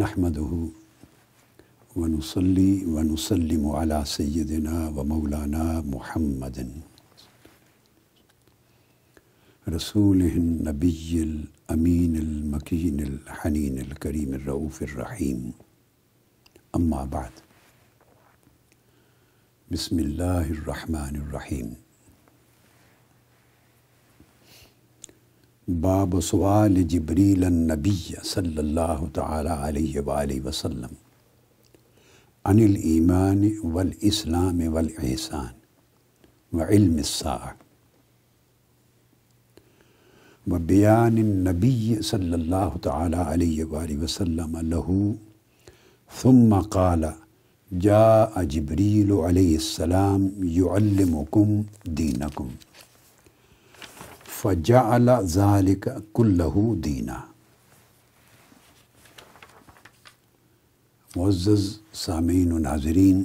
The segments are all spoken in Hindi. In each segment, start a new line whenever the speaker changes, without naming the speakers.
नहमदहू वनसली वनसलम अला सैदना व मौलाना मुहम्मदिन रसूल नबील अमीन मकीन हनीन करीम रऊफ़रहीम अम्मा बाद बिस्मिल्लाहिर्रहमानिर्रहीम बाब सवाल जबरील नबी सल्लल्लाहु तआला अलैहि वालैहि वसल्लम अनिल ईमान वल इस्लाम वल एहसान व इल्म व बयान नबी सल्लल्लाहु तआला अलैहि वालैहि वसल्लम लहू थुम्मा क़ाल जा जबरील अलैहिस्सलाम युअल्लिमुकुम दीनकुम फ़जाल ज़ालिक कुल्लहु दीना मुज़्ज़ सामीन नाजरीन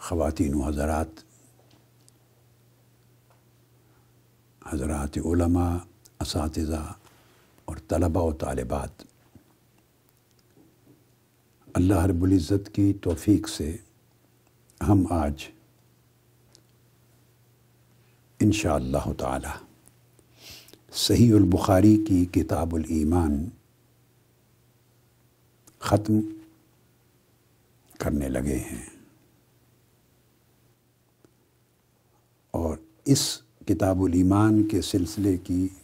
ख़वातीन हज़रात हज़रात उलमा इस और तलबा व तालिबात अल्लाह रब्ज़त की तौफ़ीक से हम आज इन ताला। सही बुखारी की किताबुल ईमान ख़त्म करने लगे हैं। और इस किताबुल ईमान के सिलसिले की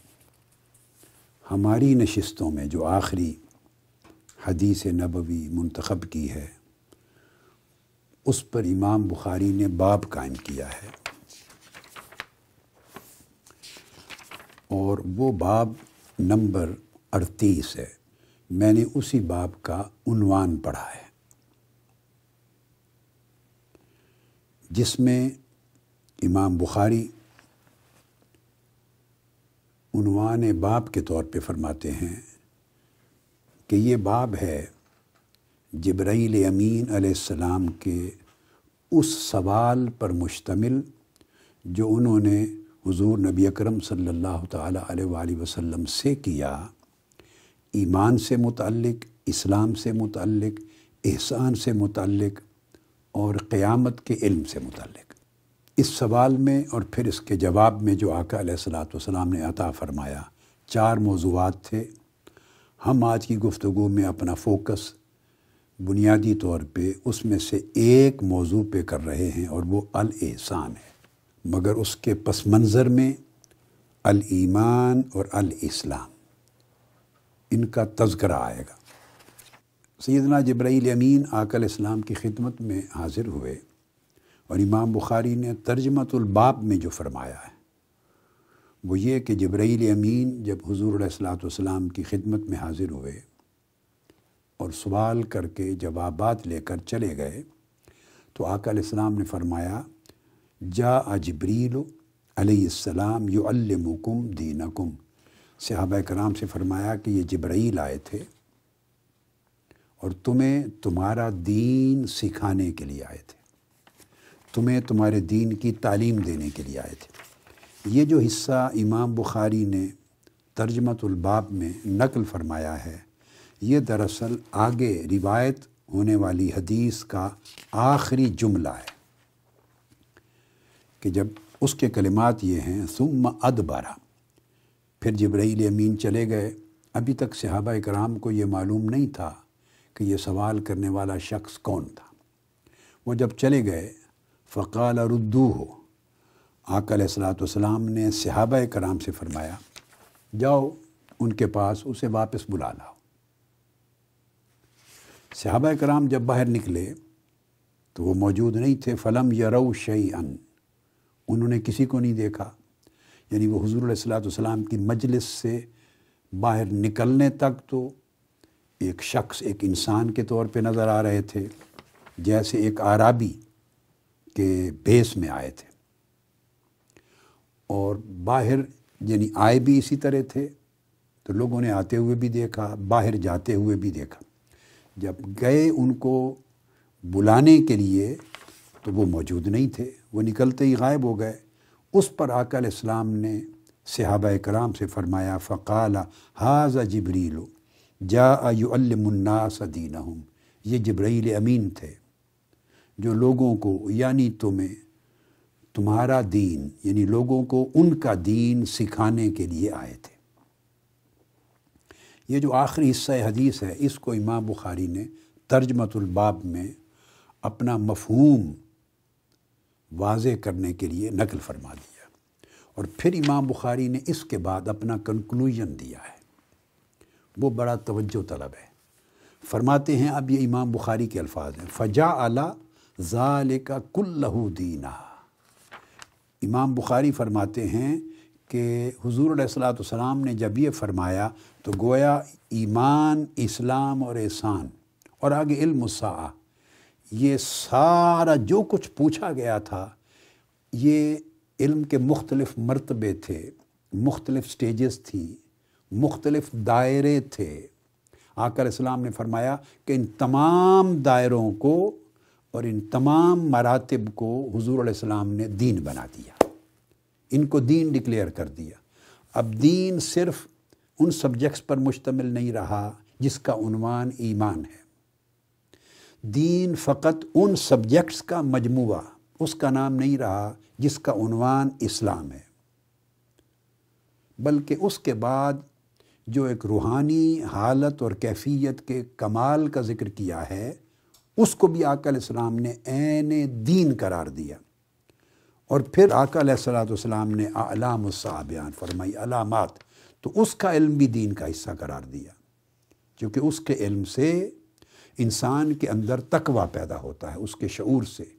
हमारी नशस्तों में जो आखिरी हदीस नबवी मंतखब की है, उस पर इमाम बुखारी ने बाब कायम किया है। और वो बाब नंबर अड़तीस है। मैंने उसी बाब का उन्वान पढ़ा है। जिसमें इमाम बुखारी उनवान बाब के तौर पे फरमाते हैं कि ये बाब है जब्राईल अमीन अलैहिस्सलाम के उस सवाल पर मुश्तमिल जो उन्होंने हुजूर नबी अकरम सल्लल्लाहु अलैहि वसल्लम से किया, ईमान से मुतल्लिक इस्लाम से मुतल्लिक एहसान से मुतल्लिक और क़यामत के इल्म से मुतल्लिक इस सवाल में और फिर इसके जवाब में जो आका सलाम ने अता फ़रमाया, चार मौजूद थे। हम आज की गुफ्तु में अपना फ़ोकस बुनियादी तौर पे उसमें से एक मौजू पे कर रहे हैं और वो अल एहसान है। मगर उसके पस मंज़र में अल ईमान और अल इस्लाम इनका तस्करा आएगा। सैदना जब्राईल अमीन आकल इस्लाम की खिदमत में हाजिर हुए और इमाम बुखारी ने तर्जमतुलबाब में जो फरमाया है, वो ये कि जब्राईल अमीन जब हुजूर सलाम की खिदमत में हाजिर हुए और सवाल करके जवाबात लेकर चले गए तो आकल इस्लाम ने फरमाया जा जबरील अलैहिस्सलाम युअल्लिमुकुम दीनकुम सहाबा कराम से फरमाया कि ये जब्राईल आए थे और तुम्हें तुम्हारा दीन सिखाने के लिए आए थे तुम्हें तुम्हारे दीन की तालीम देने के लिए आए थे ये जो हिस्सा इमाम बुखारी ने तर्जमतुलबाब में नकल फरमाया है ये दरअसल आगे रिवायत होने वाली हदीस का आखिरी जुमला है कि जब उसके कलिमात ये हैं सुम अदबारा। फिर जब्राईल अमीन चले गए। अभी तक सहाबा कराम को ये मालूम नहीं था कि ये सवाल करने वाला शख्स कौन था। वो जब चले गए, फ़काल रुद्दू हो आकल सलाम ने सहाबा कराम से फरमाया, जाओ, उनके पास उसे वापस बुला लाओ। सहाबा कराम जब बाहर निकले तो वो मौजूद नहीं थे, फ़लम यरऊ शई अन उन्होंने किसी को नहीं देखा। यानी वो हजूर सलाम की मजलिस से बाहर निकलने तक तो एक शख्स, एक इंसान के तौर पे नज़र आ रहे थे, जैसे एक आराबी के बेस में आए थे। और बाहर यानी आए भी इसी तरह थे तो लोगों ने आते हुए भी देखा, बाहर जाते हुए भी देखा। जब गए उनको बुलाने के लिए तो वो मौजूद नहीं थे। वो निकलते ही गायब हो गए। उस पर आकल इस्लाम ने सहाबा कराम से फरमाया, फ़काला हाजा जबरील जा युल्लमुन्नास दीनहुम। ये जब्राईल अमीन थे, जो लोगों को, यानी तुम्हें, तुम्हारा दीन, यानी लोगों को उनका दीन सिखाने के लिए आए थे। ये जो आखिरी हिस्सा हदीस है, इसको इमाम बुखारी ने तर्जमतुलबाब में अपना मफहूम वाज करने के लिए नकल फरमा दिया। और फिर इमाम बुखारी ने इसके बाद अपना कंक्लूजन दिया है। वो बड़ा तवज्जो तलब है। फरमाते हैं, अब ये इमाम बुखारी के अल्फाज हैं। फ़जा अला ज़ाल का कुल्लहू दीना। इमाम बुखारी फरमाते हैं कि हुजूर सलाम ने जब ये फरमाया तो गोया ईमान, इस्लाम और एहसान, और आगे इल्मसा ये सारा जो कुछ पूछा गया था, ये इल्म के मुख्तलिफ़ मरतबे थे, मुख्तलिफ़ स्टेजेस थी, मुख्तलिफ़ दायरे थे। आकर इस्लाम ने फरमाया कि इन तमाम दायरों को और इन तमाम मरातब को हुजूर इस्लाम ने दीन बना दिया। इनको दीन डिक्लेयर कर दिया। अब दीन सिर्फ़ उन सब्जेक्ट्स पर मुश्तमिल नहीं रहा जिसका उनवान ईमान है। दीन फ़कत उन सब्जेक्ट्स का मजमू उसका नाम नहीं रहा जिसका उनवान इस्लाम है। बल्कि उसके बाद जो एक रूहानी हालत और कैफियत के कमाल का ज़िक्र किया है, उसको भी आकल इस्लाम ने एन दीन करार दिया। और फिर आकल सलाम ने आलामसा बयान फरमाई, अलामत तो उसका इल्म भी दीन का हिस्सा करार दिया, क्योंकि उसके इल्म से इंसान के अंदर तकवा पैदा होता है, उसके शूर से।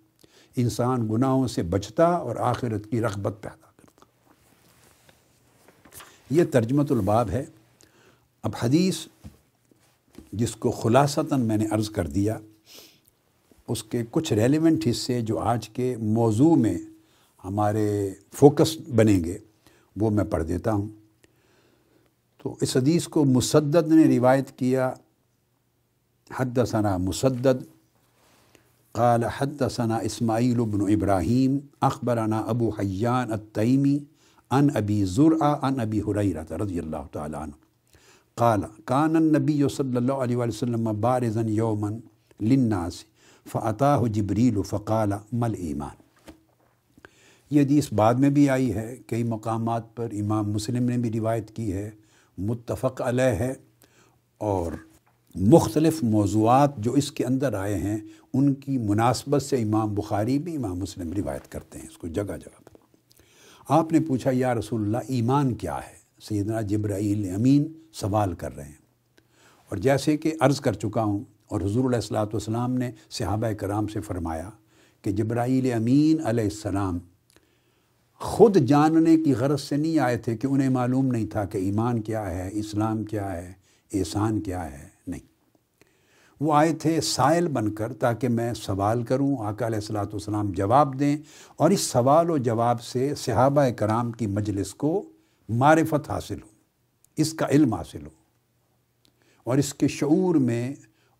इंसान गुनाहों से बचता और आखिरत की रगबत पैदा करता। ये तर्जमतुलबाब है। अब हदीस जिसको खुलासता मैंने अर्ज़ कर दिया, उसके कुछ रेलिवेंट हिस्से जो आज के मौजू में हमारे फोकस बनेंगे, वो मैं पढ़ देता हूँ। तो इस हदीस को मुसद्दद ने रिवायत किया हदसना मुसद्दद काल हदसना इसमाईल बन इब्राहीम अखबराना अबू हयान अतईमी अन अबी ज़ुरा अन अबी हुरैरा रज़ी अल्लाह तन काल कान नबी सल्लल्लाहु अलैहि वसल्लम बारज़न यौमन लिन्नास फ़ाताह जबरील फ़काल मल ईमान ये हदीस बाद में भी आई है कई मकामात पर इमाम मुस्लिम ने भी रिवायत की है मुतफ़ अलह है और मुख्तलिफ़ मौजूद जो इसके अंदर आए हैं, उनकी मुनासबत से इमाम बुखारी भी इमाम मुस्लिम रिवायत करते हैं, इसको जगह जगह पर। आपने पूछा, या रसूलुल्लाह, ईमान क्या है? सैदना जब्राईल अमीन सवाल कर रहे हैं। और जैसे कि अर्ज़ कर चुका हूँ, और हजूर सलाम ने सहाबा कराम से फ़रमाया कि जब्राईल अमीन आसमाम ख़ुद जानने की गरज से नहीं आए थे कि उन्हें मालूम नहीं था कि ईमान क्या है, इस्लाम क्या है, एहसान क्या है। वो आए थे साइल बनकर ताकि मैं सवाल करूँ, आका सलाम जवाब दें और इस सवाल और जवाब से सहाबा कराम की मजलिस को मारफत हासिल हो, इसका इल्म हासिल हो। और इसके शूर में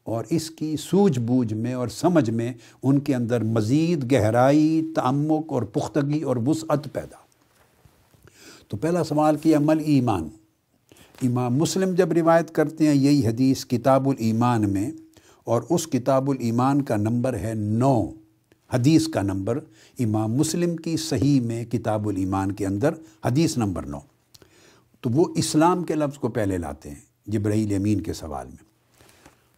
और इसकी सूझबूझ में और समझ में उनके अंदर मज़ीद गहराई तमक और पुख्तगी और वसअत पैदा। तो पहला सवाल किया मल ईमान। इमाम मुस्लिम जब रिवायत करते हैं, यही हदीस किताबुल ईमान में और उस किताबुल ईमान का नंबर है नौ। हदीस का नंबर, इमाम मुस्लिम की सही में किताबुल ईमान के अंदर हदीस नंबर नौ। तो वो इस्लाम के लफ्ज़ को पहले लाते हैं जब्राईल अमीन के सवाल में।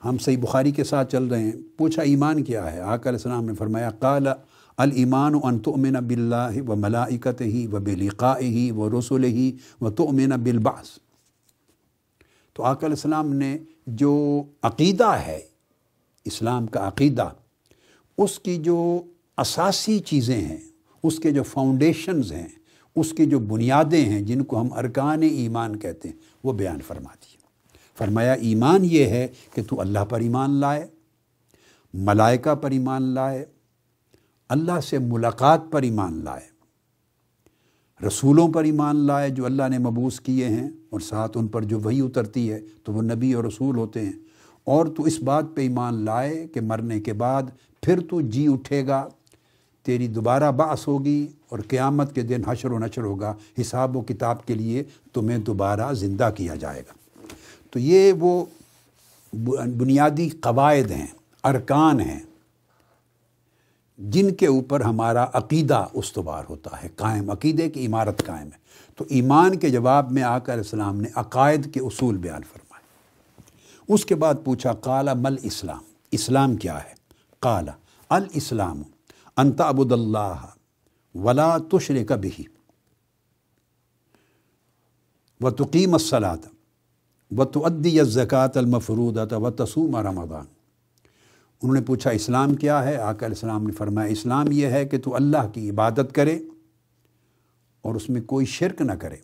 हम सही बुखारी के साथ चल रहे हैं, पूछा ईमान क्या है? आकर सलाम ने फरमाया, काल, अल ईमान अन तुमिन बिल्ला व मलाइकत ही व बिलिका ही व रसुल ही व तुमिन बिलबास तो आकल सलाम ने जो अकीदा है इस्लाम का अकीदा, उसकी जो असासी चीज़ें हैं, उसके जो फाउंडेशंस हैं, उसकी जो बुनियादें हैं, जिनको हम अरकान ईमान कहते हैं, वो बयान फरमा दिए फरमाया, ईमान ये है कि तू अल्लाह पर ईमान लाए, मलाइका पर ईमान लाए, अल्लाह से मुलाकात पर ईमान लाए, रसूलों पर ईमान लाए जो अल्लाह ने मबूस किए हैं, और साथ उन पर जो वही उतरती है तो वो नबी और रसूल होते हैं। और तू इस बात पे ईमान लाए कि मरने के बाद फिर तू जी उठेगा। तेरी दोबारा बास होगी और क़्यामत के दिन हशर व नशर होगा। हिसाब व किताब के लिए तुम्हें दोबारा ज़िंदा किया जाएगा। तो ये वो बुनियादी कवायद हैं, अरकान हैं, जिनके ऊपर हमारा अकीदा उस्तवार होता है। कायम अकीदे की इमारत कायम है। तो ईमान के जवाब में आकर इस्लाम ने अकायद के उसूल बयान फरमाए। उसके बाद पूछा, काला मल इस्लाम इस्लाम क्या है? काला, अल इस्लाम अनता अबुदल्ला वला तुशर कभी व तुकीम सलात, व तो अद्दी ज़क़ात अलमफरूदत व तसूम रमदान उन्होंने पूछा, इस्लाम क्या है? आकर इस्लाम ने फरमाया, इस्लाम यह है कि तू अल्लाह की इबादत करे और उसमें कोई शिरक ना करे।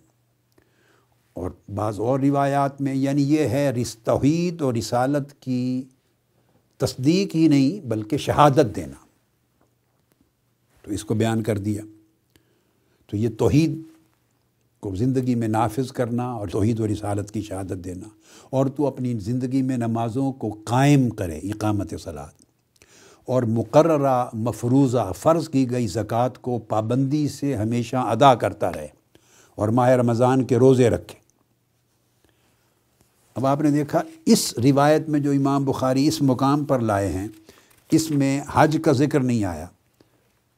और बाज़ और रिवायात में, यानी ये है तोहद और रिसालत की तस्दीक ही नहीं, बल्कि शहादत देना। तो इसको बयान कर दिया। तो ये तोहद को ज़िंदगी में नाफिज करना और तोहद और रिसालत की शहादत देना। और तू अपनी ज़िंदगी में नमाज़ों को कायम करे, इकामत सलात और मुकर्रा मफरूज़ा, फ़र्ज़ की गई ज़क़़त को पाबंदी से हमेशा अदा करता रहे। और माह रमज़ान के रोज़े रखे। अब आपने देखा, इस रिवायत में जो इमाम बुखारी इस मुकाम पर लाए हैं, इसमें हज का ज़िक्र नहीं आया।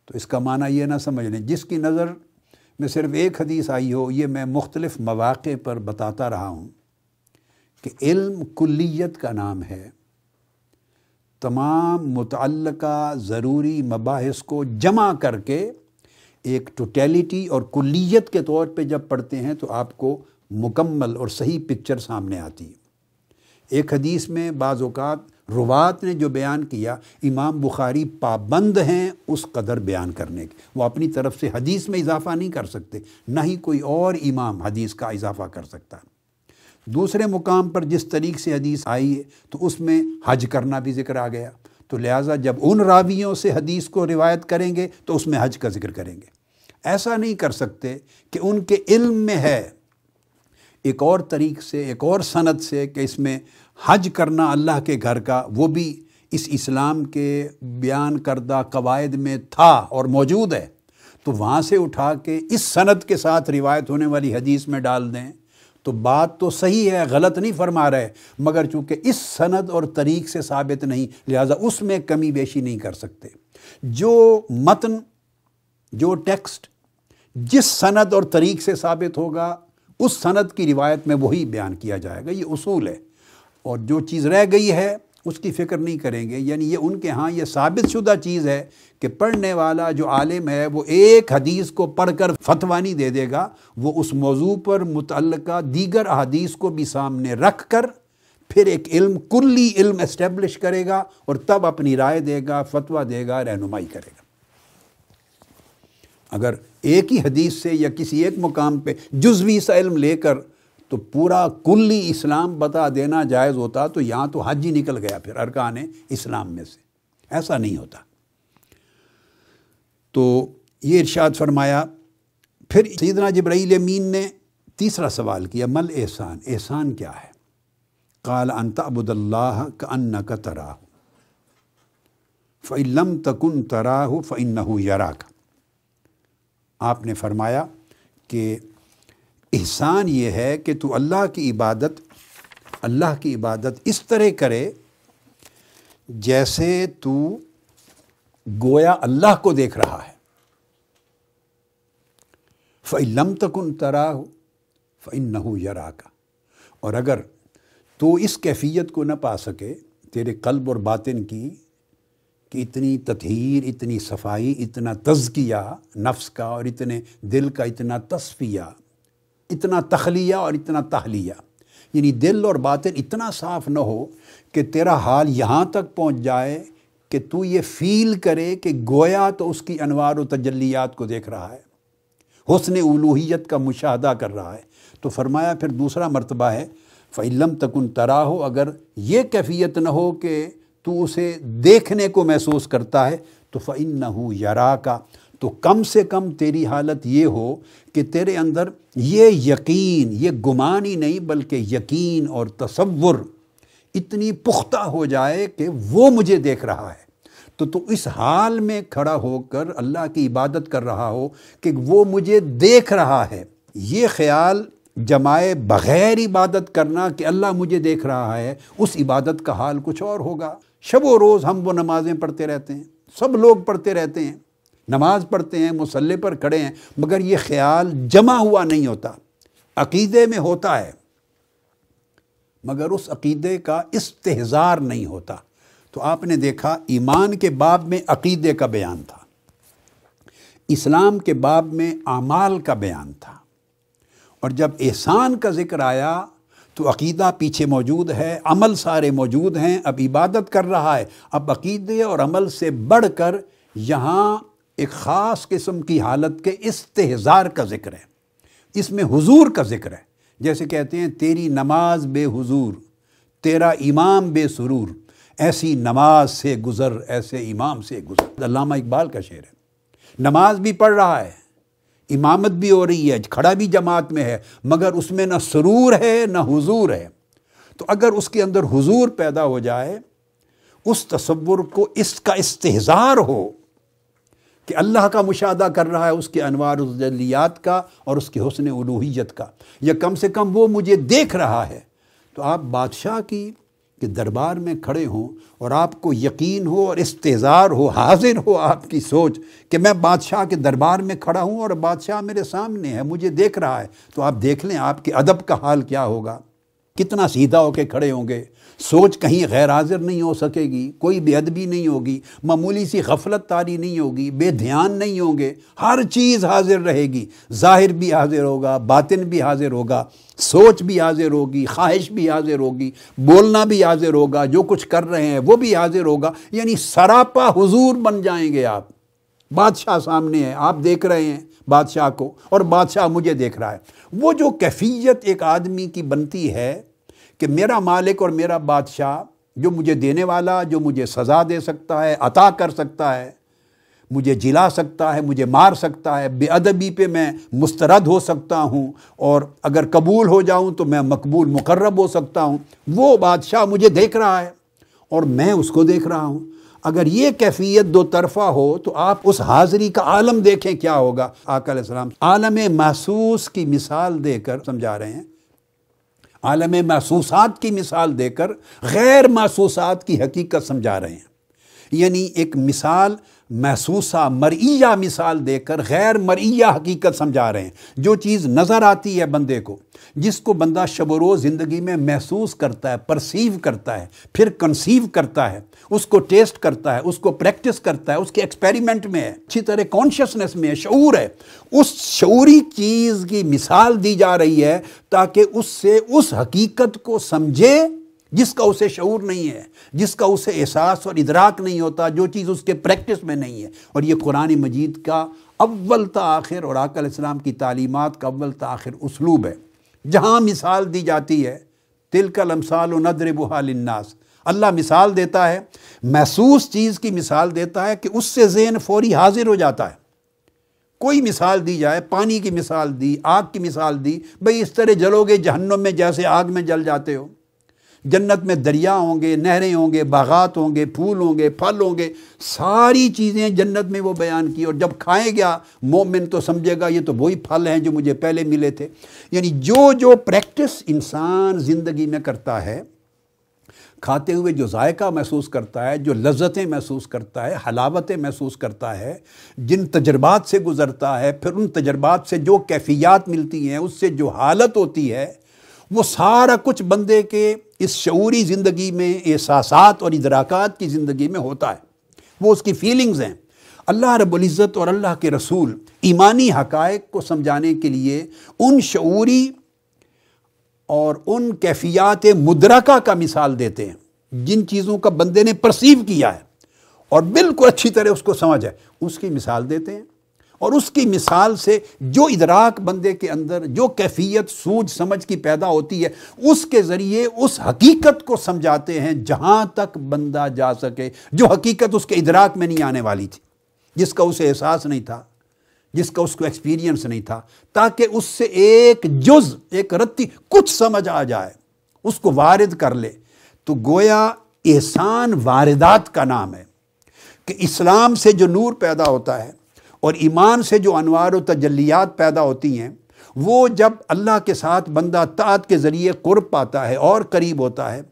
तो इसका माना ये ना समझ लें, जिसकी नज़र में सिर्फ़ एक हदीस आई हो, ये मैं मुख्तलिफ़ मौाक़े पर बताता रहा हूँ कि इल्म कुल्लियत का नाम है। तमाम मुतल ज़रूरी मबास को जमा करके एक टोटेलिटी और कुल्लियत के तौर पे जब पढ़ते हैं तो आपको मुकम्मल और सही पिक्चर सामने आती है। एक हदीस में बाज़ात रुवात ने जो बयान किया, इमाम बुखारी पाबंद हैं उस कदर बयान करने के। वो अपनी तरफ़ से हदीस में इजाफ़ा नहीं कर सकते, ना ही कोई और इमाम हदीस का इजाफ़ा कर सकता। दूसरे मुकाम पर जिस तरीक से हदीस आई है तो उसमें हज करना भी ज़िक्र आ गया। तो लिहाजा जब उन रावियों से हदीस को रिवायत करेंगे तो उसमें हज का ज़िक्र करेंगे। ऐसा नहीं कर सकते कि उनके इल्म में है एक और तरीक से, एक और सनत से कि इसमें हज करना अल्लाह के घर का, वो भी इस इस्लाम के बयान करदा कवायद में था और मौजूद है। तो वहाँ से उठा के इस सनत के साथ रिवायत होने वाली हदीस में डाल दें तो बात तो सही है, गलत नहीं फरमा रहे, मगर चूँकि इस सनद और तरीक से साबित नहीं, लिहाजा उसमें कमी बेशी नहीं कर सकते। जो मतन, जो टेक्स्ट जिस सनद और तरीक से साबित होगा उस सनद की रिवायत में वही बयान किया जाएगा, ये उसूल है। और जो चीज़ रह गई है, उसकी फ़िक्र नहीं करेंगे। यानी ये उनके यहाँ ये साबित शुदा चीज़ है कि पढ़ने वाला जो आलिम है, वो एक हदीस को पढ़कर फतवानी दे देगा। वो उस मौजू पर मुतल दीगर अदीस को भी सामने रख कर फिर एक इल्म, कुल्ली इल्म इस्टेब्लिश करेगा और तब अपनी राय देगा, फतवा देगा, रहनुमाई करेगा। अगर एक ही हदीस से या किसी एक मुकाम पे जुजवी सा इल्म लेकर तो पूरा कुल्ली इस्लाम बता देना जायज़ होता तो यहाँ तो हज ही निकल गया फिर अरकान इस्लाम में से। ऐसा नहीं होता। तो ये इरशाद फरमाया, फिर सैदना जब्राईल मीन ने तीसरा सवाल किया, मल एहसान एहसान क्या है? काल अंत अबुदल्लाह का अन्न का तराह। फ़ैलम तकुन तराह यरा का आपने फरमाया कि एहसान ये है कि तू अल्लाह की इबादत, अल्लाह की इबादत इस तरह करे जैसे तू गोया अल्लाह को देख रहा है। फ़ैलम तकुन तरा हो फ़ैन नहू यरा का और अगर तो इस कैफियत को न पा सके, तेरे कल्ब और बातिन की कि इतनी तथहीर इतनी सफ़ाई, इतना तज़किया नफ्स का और इतने दिल का इतना तस्फिया, इतना तखलिया और इतना तहलिया। यानी दिल और बातिन इतना साफ़ न हो कि तेरा हाल यहाँ तक पहुँच जाए कि तू ये फ़ील करे कि गोया तो उसकी अनवार व तजलियात को देख रहा है। हुसन उलूहियत का मुशाह कर रहा है। तो फरमाया फिर दूसरा मरतबा है फ़ैलम तकुन तरा हो अगर ये कैफियत न हो कि तू उसे देखने को महसूस करता है तो फ़ैन न यरा का तो कम से कम तेरी हालत ये हो कि तेरे अंदर ये यकीन, ये गुमान ही नहीं, बल्कि यकीन और तसव्वुर इतनी पुख्ता हो जाए कि वो मुझे देख रहा है। तो तू इस हाल में खड़ा होकर अल्लाह की इबादत कर रहा हो कि वो मुझे देख रहा है। ये ख्याल जमाए बग़ैर इबादत करना कि अल्लाह मुझे देख रहा है, उस इबादत का हाल कुछ और होगा। शब रोज़ हम वो नमाज़ें पढ़ते रहते हैं। सब लोग पढ़ते रहते हैं। नमाज़ पढ़ते हैं, मुसल्ले पर खड़े हैं, मगर ये ख्याल जमा हुआ नहीं होता। अकीदे में होता है, मगर उस अकीदे का इस्तेजार नहीं होता। तो आपने देखा, ईमान के बाब में अकीदे का बयान था। इस्लाम के बाब में आमाल का बयान था। और जब एहसान का ज़िक्र आया तो अकीदा पीछे मौजूद है, अमल सारे मौजूद हैं, अब इबादत कर रहा है। अब अकीदे और अमल से बढ़कर यहाँ एक ख़ास किस्म की हालत के इस्तेजार का ज़िक्र है। इसमें हुजूर का ज़िक्र है। जैसे कहते हैं, तेरी नमाज़ बेहुजूर, तेरा इमाम बेसरूर, ऐसी नमाज़ से गुज़र, ऐसे इमाम से गुज़र। अल्लामा इकबाल का शेर है। नमाज़ भी पढ़ रहा है इमामत भी हो रही है, खड़ा भी जमात में है, मगर उसमें ना सरूर है, ना हुजूर है। तो अगर उसके अंदर हुजूर पैदा हो जाए, उस तस्वुर को इसका इस्तेजार हो कि अल्लाह का मुशादा कर रहा है उसके अनवार जलियात का और उसके हसन उलूहियत का। या कम से कम वो मुझे देख रहा है। तो आप बादशाह की कि दरबार में खड़े हों और आपको यकीन हो और इस्तेज़ार हो, हाजिर हो आपकी सोच कि मैं बादशाह के दरबार में खड़ा हूँ और बादशाह मेरे सामने है, मुझे देख रहा है तो आप देख लें आपके अदब का हाल क्या होगा। कितना सीधा होकर खड़े होंगे। सोच कहीं गैर हाजिर नहीं हो सकेगी, कोई बेअदबी नहीं होगी, मामूली सी गफलत तारी नहीं होगी, बेध्यान नहीं होंगे। हर चीज़ हाजिर रहेगी, ज़ाहिर भी हाजिर होगा, बातिन भी हाजिर होगा, सोच भी हाजिर होगी, ख्वाहिश भी हाजिर होगी, बोलना भी हाजिर होगा, जो कुछ कर रहे हैं वो भी हाजिर होगा। यानी सरापा हुजूर बन जाएँगे आप। बादशाह सामने है, आप देख रहे हैं बादशाह को, और बादशाह मुझे देख रहा है। वो जो कैफियत एक आदमी की बनती है कि मेरा मालिक और मेरा बादशाह जो मुझे देने वाला, जो मुझे सज़ा दे सकता है, अता कर सकता है, मुझे जिला सकता है, मुझे मार सकता है, बेअदबी पे मैं मुस्तरद हो सकता हूँ, और अगर कबूल हो जाऊँ तो मैं मकबूल मुकर्रब हो सकता हूँ। वो बादशाह मुझे देख रहा है, और मैं उसको देख रहा हूँ। अगर ये कैफियत दो तरफा हो तो आप उस हाजिरी का आलम देखें क्या होगा। आकल सलाम आलम महसूस की मिसाल देकर समझा रहे हैं। आलम महसूसात की मिसाल देकर गैर महसूसात की हकीकत समझा रहे हैं। यानी एक मिसाल महसूसा मरिया मिसाल देकर गैर मरिया हकीकत समझा रहे हैं। जो चीज़ नज़र आती है बंदे को, जिसको बंदा शब रोज़ ज़िंदगी में महसूस करता है परसीव करता है, फिर कंसीव करता है, उसको टेस्ट करता है, उसको प्रैक्टिस करता है, उसके एक्सपेरिमेंट में है, अच्छी तरह कॉन्शियसनेस में है शूर है, उस शूरी चीज़ की मिसाल दी जा रही है ताकि उससे उस हकीकत को समझे जिसका उसे शूर नहीं है, जिसका उसे एहसास और इदराक नहीं होता, जो चीज़ उसके प्रैक्टिस में नहीं है। और ये कुरान मजीद का अव्वल त आखिर और आकल इस्लाम की तालीमत का अव्वल आखिर उसलूब है। जहाँ मिसाल दी जाती है तिल का लमसाल नदर बहालन्नास अल्लाह मिसाल देता है, महसूस चीज़ की मिसाल देता है कि उससे जेन फौरी हाजिर हो जाता है। कोई मिसाल दी जाए, पानी की मिसाल दी, आग की मिसाल दी, भाई इस तरह जलोगे जहन्नुम में जैसे आग में जल जाते हो। जन्नत में दरिया होंगे, नहरें होंगे, बागात होंगे, फूल होंगे, फल होंगे, सारी चीज़ें जन्नत में वो बयान की और जब खाएगा, मोमिन तो समझेगा, ये तो वही फल हैं जो मुझे पहले मिले थे। यानी जो जो प्रैक्टिस इंसान ज़िंदगी में करता है, खाते हुए जो जायका महसूस करता है, जो लज्जतें महसूस करता है, हलावतें महसूस करता है, जिन तजर्बात से गुज़रता है, फिर उन तजर्बात से जो कैफियात मिलती हैं, उससे जो हालत होती है वो सारा कुछ बंदे के इस शूरी ज़िंदगी में एहसास और इदराक़ात की ज़िंदगी में होता है। वो उसकी फीलिंग्स हैं। अल्लाह रबुल्ज़त और अल्लाह के रसूल ईमानी हकायक को समझाने के लिए उन शूरी और उन कैफियात मुद्रका का मिसाल देते हैं, जिन चीज़ों का बंदे ने परसीव किया है और बिल्कुल अच्छी तरह उसको समझ है। उसकी मिसाल देते हैं। और उसकी मिसाल से जो इदराक बंदे के अंदर, जो कैफियत, सूझ समझ की पैदा होती है, उसके ज़रिए उस हकीकत को समझाते हैं जहाँ तक बंदा जा सके, जो हकीकत उसके इदराक में नहीं आने वाली थी, जिसका उसे एहसास नहीं था, जिसका उसको एक्सपीरियंस नहीं था, ताकि उससे एक जुज, एक रत्ती कुछ समझ आ जाए, उसको वारिद कर ले। तो गोया एहसान वारदात का नाम है कि इस्लाम से जो नूर पैदा होता है और ईमान से जो अनवार तजलियात पैदा होती हैं, वो जब अल्लाह के साथ बंदा तात के ज़रिए कुर्ब पाता है और करीब होता है,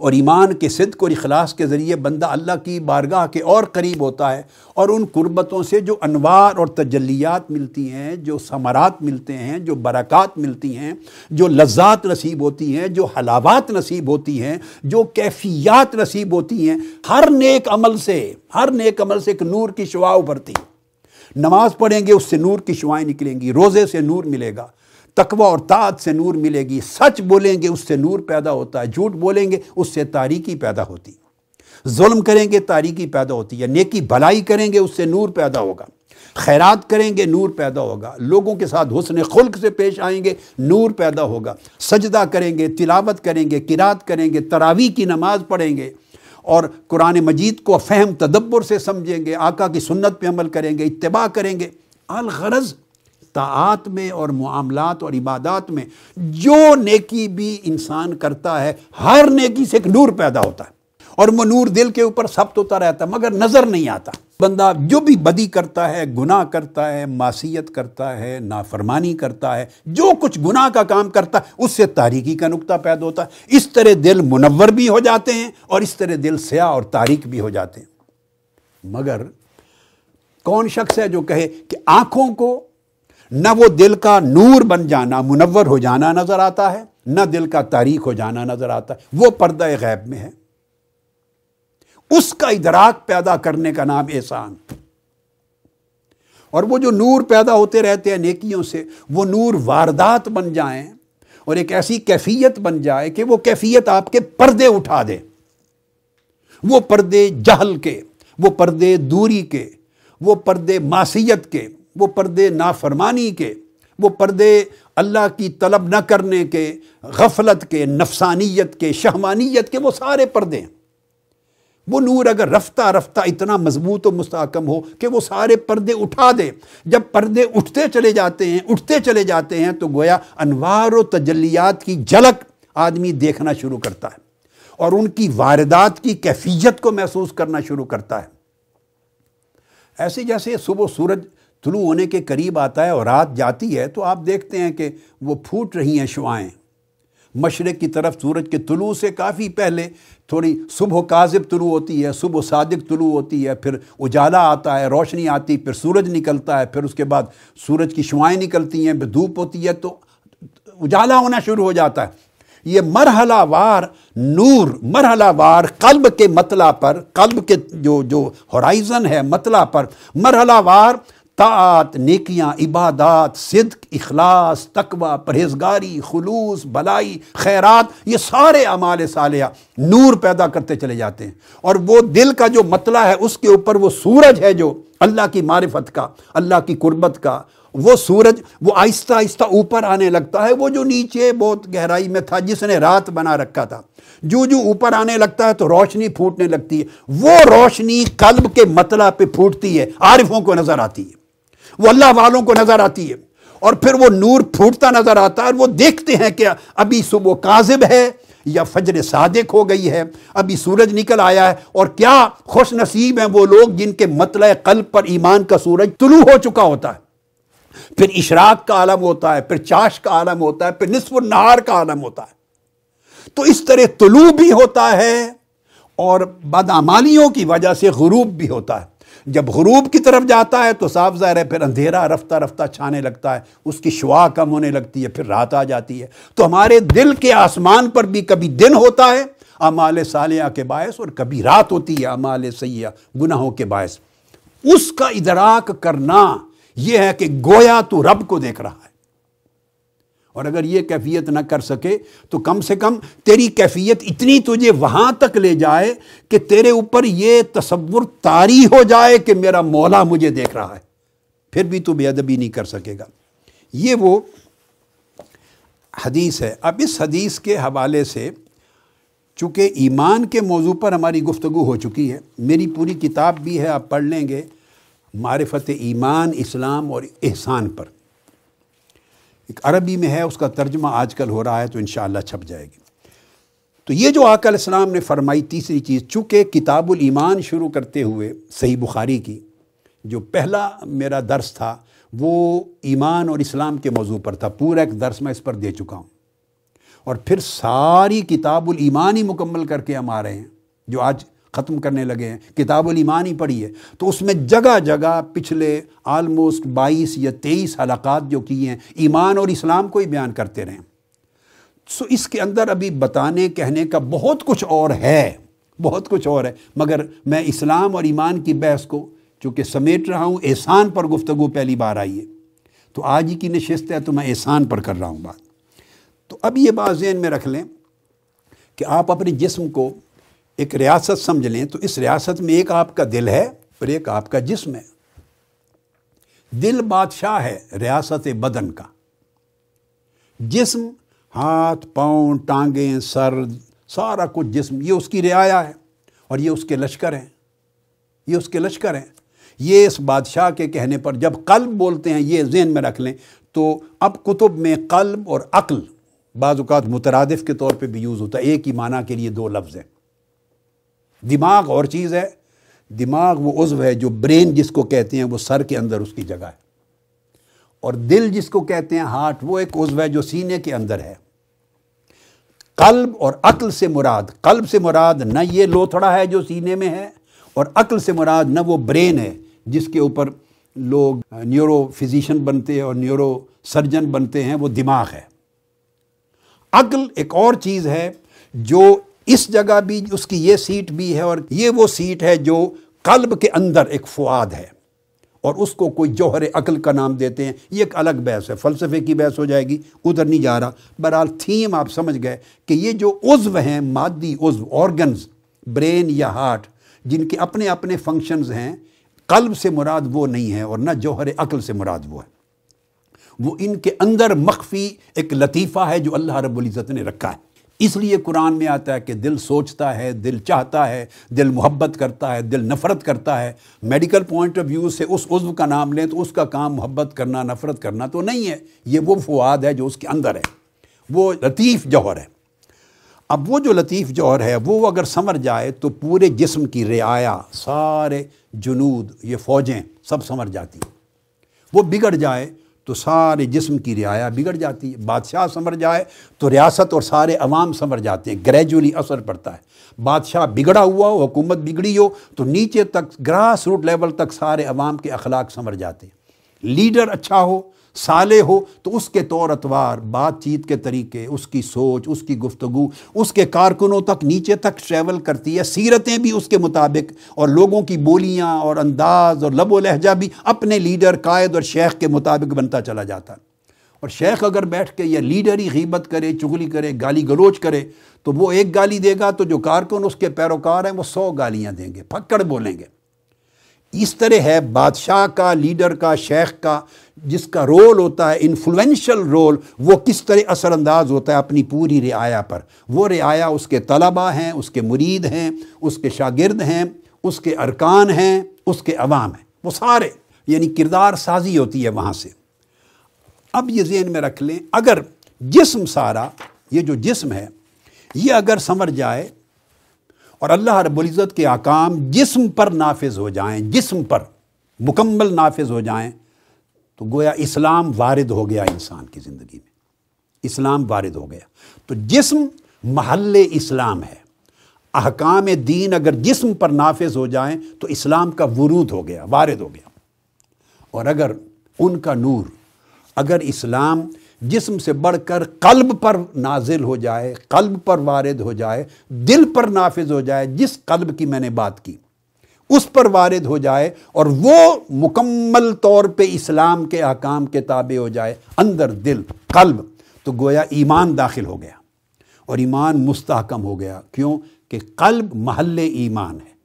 और ईमान के सिद्क और अखलास के ज़रिए बंदा अल्लाह की बारगाह के और करीब होता है, और उन कुर्बतों से जो अनवार और तजलियात मिलती हैं, जो समरात मिलते हैं, जो बरक़ात मिलती हैं, जो लज्जात नसीब होती हैं, जो हलावात नसीब होती हैं, जो कैफियात नसीब होती हैं, हर नेक अमल से, हर नेक अमल से एक नूर की शुआ उभरती। नमाज़ पढ़ेंगे, उससे नूर की शुआएँ निकलेंगी, रोज़े से नूर मिलेगा, तकवा और तात से नूर मिलेगी, सच बोलेंगे, उससे नूर पैदा होता है, झूठ बोलेंगे, उससे तारीकी पैदा होती जुल्म करेंगे, तारीकी पैदा होती है, नेकी भलाई करेंगे, उससे नूर पैदा होगा। खैरात करेंगे, नूर पैदा होगा। लोगों के साथ हुसन खुल्क से पेश आएँगे, नूर पैदा होगा। सजदा करेंगे, तिलावत करेंगे, किरात करेंगे, तरावी की नमाज़ पढ़ेंगे और कुरान मजीद को फ़हम, तदब्बर से समझेंगे, आका की सुन्नत पे अमल करेंगे इतबा करेंगे। अलगरज़ तात में और मामलात और इबादत में जो नेकी भी इंसान करता है, हर नेकी से एक नूर पैदा होता है। और वो नूर दिल के ऊपर सब होता रहता मगर नज़र नहीं आता। बंदा जो भी बदी करता है, गुनाह करता है मासीत करता है, नाफरमानी करता है, जो कुछ गुनाह का काम करता है, उससे तारीकी का नुकता पैदा होता है। इस तरह दिल मुनवर भी हो जाते हैं और इस तरह दिल स्याह और तारीक भी हो जाते हैं। मगर कौन शख्स है जो कहे कि आँखों को न वो दिल का नूर बन जाना मुनवर हो जाना नज़र आता है, न दिल का तारीख हो जाना नज़र आता है। वो पर्दा गैब में है। उसका इदराक पैदा करने का नाम एहसान। और वो जो नूर पैदा होते रहते हैं नेकियों से, वो नूर वारदात बन जाएँ और एक ऐसी कैफियत बन जाए कि वो कैफियत आपके पर्दे उठा दे। वो पर्दे जहल के, वो पर्दे दूरी के, वो पर्दे मासीत के, वो पर्दे नाफरमानी के, वो पर्दे अल्लाह की तलब न करने के, गफलत के, नफसानियत के, शहमानियत के वो सारे पर्दे हैं। वो नूर अगर रफ्ता रफ्ता इतना मज़बूत और मुस्तकम हो कि वो सारे पर्दे उठा दे। जब पर्दे उठते चले जाते हैं, उठते चले जाते हैं तो गोया अनवार व तजलियात की झलक आदमी देखना शुरू करता है और उनकी वारदात की कैफियत को महसूस करना शुरू करता है। ऐसे जैसे सुबह सूरज तुलू होने के करीब आता है और रात जाती है तो आप देखते हैं कि वो फूट रही हैं शुआएँ। मशरक़ की तरफ़ सूरज के तुलू से काफ़ी पहले थोड़ी सुबह काजिब तुलू होती है, सुबह सादिक तुलू होती है, फिर उजाला आता है, रोशनी आती फिर सूरज निकलता है, फिर उसके बाद सूरज की शुआएँ निकलती हैं, फिर धूप होती है तो उजाला होना शुरू हो जाता है। ये मरहला वार नूर मरहला वार कल्ब के मतला पर, कल्ब के जो जो हराइजन है, मतला पर मरहला वार तात नेकियाँ, इबादत, सिद्क, इखलास, तकवा, परहेजगारी, खलूस, भलाई, खैरात, ये सारे अमाल सालिया नूर पैदा करते चले जाते हैं। और वो दिल का जो मतला है, उसके ऊपर वो सूरज है जो अल्लाह की मारिफत का, अल्लाह की कुर्बत का, वो सूरज, वो आहिस्ता आहिस्ता ऊपर आने लगता है। वो जो नीचे बहुत गहराई में था, जिसने रात बना रखा था, जो जो ऊपर आने लगता है तो रोशनी फूटने लगती है। वो रोशनी कल्ब के मतला पे फूटती है, आरिफों को नज़र आती है। वो अल्लाह वालों को नज़र आती है। और फिर वो नूर फूटता नज़र आता है और वो देखते हैं कि अभी सुबह काजिब है या फजर सादिक हो गई है। अभी सूरज निकल आया है और क्या खुश नसीब हैं वो लोग जिनके मतल कल पर ईमान का सूरज तुलू हो चुका होता है। फिर इशराक का आलम होता है, फिर चाश का आलम होता है, फिर निसफ नहार का आलम होता है। तो इस तरह तुलू भी होता है और बदमालियों की वजह से गुरूब भी होता है। जब गरूब की तरफ़ जाता है तो साफ़ ज़ाहिर है, फिर अंधेरा रफ्ता रफ्ता छाने लगता है, उसकी शुआ कम होने लगती है, फिर रात आ जाती है। तो हमारे दिल के आसमान पर भी कभी दिन होता है, अमाल सालिया के बायस, और कभी रात होती है, अमाल सैया, गुनाहों के बायस। उसका इदराक करना यह है कि गोया तो रब को देख रहा है। और अगर ये कैफियत ना कर सके तो कम से कम तेरी कैफियत इतनी तुझे वहाँ तक ले जाए कि तेरे ऊपर ये तस्वुर तारी हो जाए कि मेरा मौला मुझे देख रहा है। फिर भी तू बेअदबी नहीं कर सकेगा। ये वो हदीस है। अब इस हदीस के हवाले से चूँकि ईमान के मौजू पर हमारी गुफ्तु हो चुकी है, मेरी पूरी किताब भी है, आप पढ़ लेंगे, मारफत ईमान, इस्लाम और एहसान पर। एक अरबी में है, उसका तर्जमा आजकल हो रहा है तो इन छप जाएगी। तो ये जो आकल इस्लाम ने फरमाई तीसरी चीज़, चूँकि किताबुल ईमान शुरू करते हुए सही बुखारी की, जो पहला मेरा दर्स था, वो ईमान और इस्लाम के मौजू पर था, पूरा एक दर्स मैं इस पर दे चुका हूँ। और फिर सारी किताबुल ईमान ही मुकम्मल करके हम आ रहे हैं, जो आज ख़त्म करने लगे हैं। किताबुल ईमान ही पढ़ी है। तो उसमें जगह जगह पिछले आलमोस्ट बाईस या तेईस हलाकात जो किए हैं, ईमान और इस्लाम को ही बयान करते रहें। सो इसके अंदर अभी बताने, कहने का बहुत कुछ और है। बहुत कुछ और है। मगर मैं इस्लाम और ईमान की बहस को, चूँकि समेट रहा हूँ, एहसान पर गुफ्तु पहली बार आई है। तो आज ही की नशस्त है तो मैं एहसान पर कर रहा हूँ बात। तो अब ये बात जहन में रख लें कि आप अपने जिस्म को एक रियासत समझ लें तो इस रियासत में एक आपका दिल है और एक आपका जिस्म है। दिल बादशाह है रियासत बदन का। जिस्म, हाथ, पाँव, टांगें, सर, सारा कुछ जिस्म, ये उसकी रियाया है और ये उसके लश्कर हैं। ये उसके लश्कर हैं। ये इस बादशाह के कहने पर जब कल्ब बोलते हैं, ये जहन में रख लें तो अब कुतुब में कल्ब और अक्ल बाज़ात मुतरदफ़ के तौर पर भी यूज़ होता है। एक ही माना के लिए दो लफ्ज़ हैं। दिमाग और चीज़ है। दिमाग वो उज्व है जो ब्रेन जिसको कहते हैं, वो सर के अंदर उसकी जगह है। और दिल जिसको कहते हैं, हार्ट, वो एक उज्व है जो सीने के अंदर है। कल्ब और अक्ल से मुराद। कल्ब से मुराद न ये लोथड़ा है जो सीने में है, और अक्ल से मुराद न वो ब्रेन है, जिसके ऊपर लोग न्यूरो फिजिशियन बनते हैं और न्यूरो सर्जन बनते हैं, वो दिमाग है। अक्ल एक और चीज़ है जो इस जगह भी, उसकी ये सीट भी है और ये वो सीट है जो कल्ब के अंदर एक फुआद है। और उसको कोई जौहर अकल का नाम देते हैं। ये एक अलग बहस है। फ़लसफ़े की बहस हो जाएगी। उधर नहीं जा रहा। बहरहाल थीम आप समझ गए कि ये जो उज्व हैं, मादी उज्व ऑर्गन्स ब्रेन या हार्ट जिनके अपने अपने फ़ंक्शंस हैं, कल्ब से मुराद वो नहीं है और ना जौहर अकल से मुराद वो है। वो इनके अंदर मख्फी एक लतीफ़ा है जो अल्लाह रब्ज़त ने रखा है। इसलिए कुरान में आता है कि दिल सोचता है, दिल चाहता है, दिल मोहब्बत करता है, दिल नफ़रत करता है। मेडिकल पॉइंट ऑफ़ व्यू से उस उज्व का नाम लें तो उसका काम मोहब्बत करना, नफ़रत करना तो नहीं है। ये वो फवाद है जो उसके अंदर है। वो लतीफ़ जौहर है। अब वो जो लतीफ़ जौहर है, वो अगर समझ जाए तो पूरे जिस्म की रियाया, सारे जुनूद, ये फ़ौजें सब समझ जाती वो बिगड़ जाए तो सारे जिस्म की रियाया बिगड़ जाती है। बादशाह संवर जाए तो रियासत और सारे अवाम संवर जाते हैं। ग्रेजुअली असर पड़ता है। बादशाह बिगड़ा हुआ हो, हुकूमत बिगड़ी हो तो नीचे तक ग्रास रूट लेवल तक सारे अवाम के अखलाक संवर जाते हैं। लीडर अच्छा हो साले हो तो उसके तौर अतवार, बातचीत के तरीके, उसकी सोच, उसकी गुफ्तगु, उसके कारकुनों तक, नीचे तक ट्रैवल करती है, सीरतें भी उसके मुताबिक, और लोगों की बोलियाँ, और अंदाज, और लबो लहजा भी अपने लीडर, कायद और शेख के मुताबिक बनता चला जाता है। और शेख अगर बैठ के या लीडर ही गीबत करे, चुगली करे, गाली गलोच करे तो वो एक गाली देगा तो जो कारकुन उसके पैरोकार हैं, वो सौ गालियाँ देंगे, फक्कड़ बोलेंगे। इस तरह है बादशाह का, लीडर का, शेख का जिसका रोल होता है इन्फ्लुएंशियल रोल वो किस तरह असरअंदाज होता है अपनी पूरी रियाया पर। वो रियाया उसके तलबा हैं, उसके मुरीद हैं, उसके शागिर्द हैं, उसके अरकान हैं, उसके अवाम हैं। वो सारे, यानी किरदार साजी होती है वहाँ से। अब ये जहन में रख लें, अगर जिस्म सारा, ये जो जिस्म है, ये अगर समझ जाए और अल्लाह रबुल्ज़त के आकाम जिस्म पर नाफिज हो जाएँ, जिस्म पर मुकम्मल नाफिज हो जाएँ तो गोया इस्लाम वारिद हो गया इंसान की ज़िंदगी में। इस्लाम वारिद हो गया। तो जिस्म महल इस्लाम है। अहकाम दीन अगर जिस्म पर नाफिज हो जाएँ तो इस्लाम का वरूद हो गया, वारिद हो गया। और अगर उनका नूर, अगर इस्लाम जिस्म से बढ़कर कल्ब पर नाजिल हो जाए, कल्ब पर वारिद हो जाए, दिल पर नाफिज हो जाए, जिस कल्ब की मैंने बात की उस पर वारिद हो जाए और वो मुकम्मल तौर पे इस्लाम के अहकाम के ताबे हो जाए, अंदर दिल, कल्ब तो गोया ईमान दाखिल हो गया। और ईमान मुस्तकम हो गया। क्यों? कि कल्ब महल ईमान है।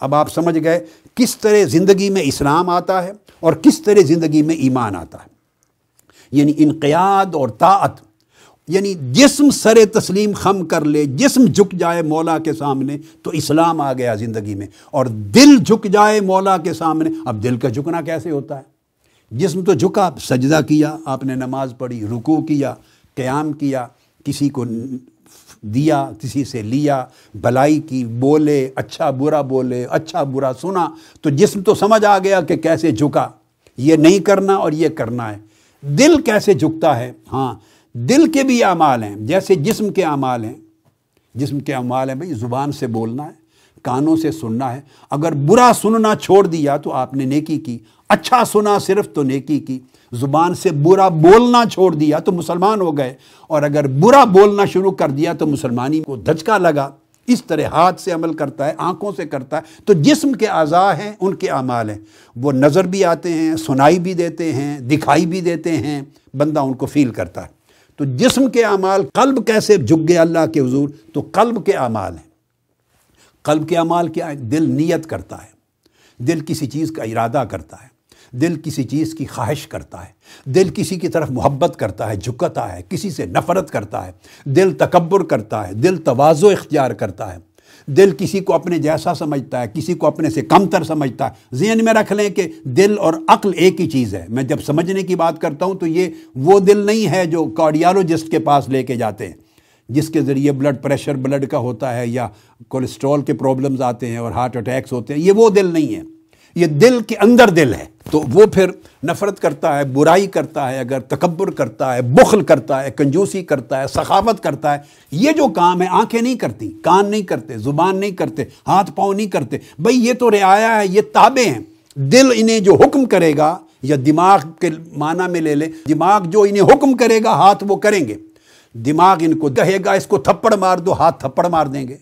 अब आप समझ गए किस तरह ज़िंदगी में इस्लाम आता है और किस तरह ज़िंदगी में ईमान आता है। यानी इनक़ाद और ताअत यानी जिस्म सर तस्लीम खम कर ले, जिस्म झुक जाए मौला के सामने तो इस्लाम आ गया ज़िंदगी में। और दिल झुक जाए मौला के सामने, अब दिल का झुकना कैसे होता है? जिस्म तो झुका, सजदा किया, आपने नमाज़ पढ़ी, रुकू किया, क़्याम किया, किसी को दिया, किसी से लिया, भलाई की, बोले अच्छा बुरा बोले अच्छा बुरा सुना तो जिस्म तो समझ आ गया कि कैसे झुका। ये नहीं करना और ये करना है। दिल कैसे झुकता है? हाँ दिल के भी अमाल हैं, जैसे जिस्म के अमाल हैं। जिस्म के अमाल हैं भाई, ज़ुबान से बोलना है, कानों से सुनना है। अगर बुरा सुनना छोड़ दिया तो आपने नेकी की अच्छा सुना सिर्फ़ तो नेकी की। ज़ुबान से बुरा बोलना छोड़ दिया तो मुसलमान हो गए, और अगर बुरा बोलना शुरू कर दिया तो मुसलमानी को धचका लगा। इस तरह हाथ से अमल करता है, आँखों से करता है। तो जिस्म के अज़ा हैं, उनके अमाल हैं। वो नज़र भी आते हैं, सुनाई भी देते हैं, दिखाई भी देते हैं, बंदा उनको फील करता है। तो जिस्म के अमाल, कल्ब कैसे झुक गए अल्लाह के हजूर? तो कल्ब के अमाल हैं। कल्ब के अमाल क्या है? दिल नीयत करता है। दिल किसी चीज़ का इरादा करता है। दिल किसी चीज़ की ख्वाहिश करता है। दिल किसी की तरफ़ मोहब्बत करता है, झुकता है, किसी से नफ़रत करता है। दिल तकबर करता है, दिल तोज़ो इख्तियार करता है। दिल किसी को अपने जैसा समझता है, किसी को अपने से कमतर समझता है। जहन में रख लें कि दिल और अक्ल एक ही चीज़ है। मैं जब समझने की बात करता हूँ तो ये वो दिल नहीं है जो कार्डियालोजिस्ट के पास लेके जाते हैं, जिसके ज़रिए ब्लड प्रेशर ब्लड का होता है या कोलेस्ट्रॉल के प्रॉब्लम्स आते हैं और हार्ट अटैक्स होते हैं। ये वो दिल नहीं है। ये दिल के अंदर दिल है। तो वो फिर नफ़रत करता है, बुराई करता है, अगर तकबर करता है, बुखल करता है, कंजूसी करता है, सखावत करता है, ये जो काम है, आँखें नहीं करती, कान नहीं करते, ज़ुबान नहीं करते, हाथ पाँव नहीं करते। भाई, ये तो रियाया है, ये ताबे हैं। दिल इन्हें जो हुक्म करेगा, या दिमाग के माना में ले ले, दिमाग जो इन्हें हुक्म करेगा, हाथ वो करेंगे। दिमाग इनको कहेगा इसको थप्पड़ मार दो, हाथ थप्पड़ मार देंगे।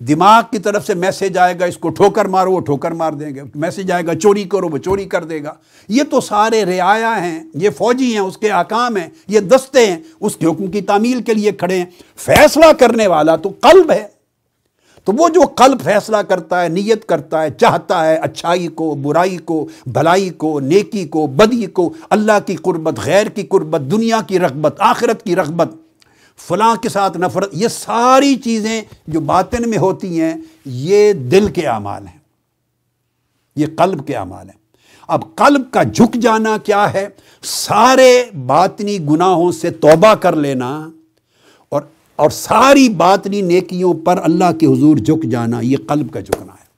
दिमाग की तरफ़ से मैसेज आएगा, इसको ठोकर मारो, वो ठोकर मार देंगे। मैसेज आएगा, चोरी करो, वो चोरी कर देगा। ये तो सारे रियाया हैं, ये फौजी हैं, उसके आकाम हैं, ये दस्ते हैं, उसके हुक्म की तामील के लिए खड़े हैं। फैसला करने वाला तो कल्ब है। तो वो जो कल्ब फैसला करता है, नीयत करता है, चाहता है, अच्छाई को, बुराई को, भलाई को, नेकी को, बदी को, अल्लाह की कुर्बत, गैर की कुर्बत, दुनिया की रगबत, आखिरत की रगबत फलां के साथ नफरत, ये सारी चीज़ें जो बातिन में होती हैं, ये दिल के अमाल हैं। ये कल्ब के अमाल हैं। अब कल्ब का झुक जाना क्या है? सारे बातनी गुनाहों से तौबा कर लेना और और सारी बातनी नेकियों पर अल्लाह के हुजूर झुक जाना, ये कल्ब का झुकना है।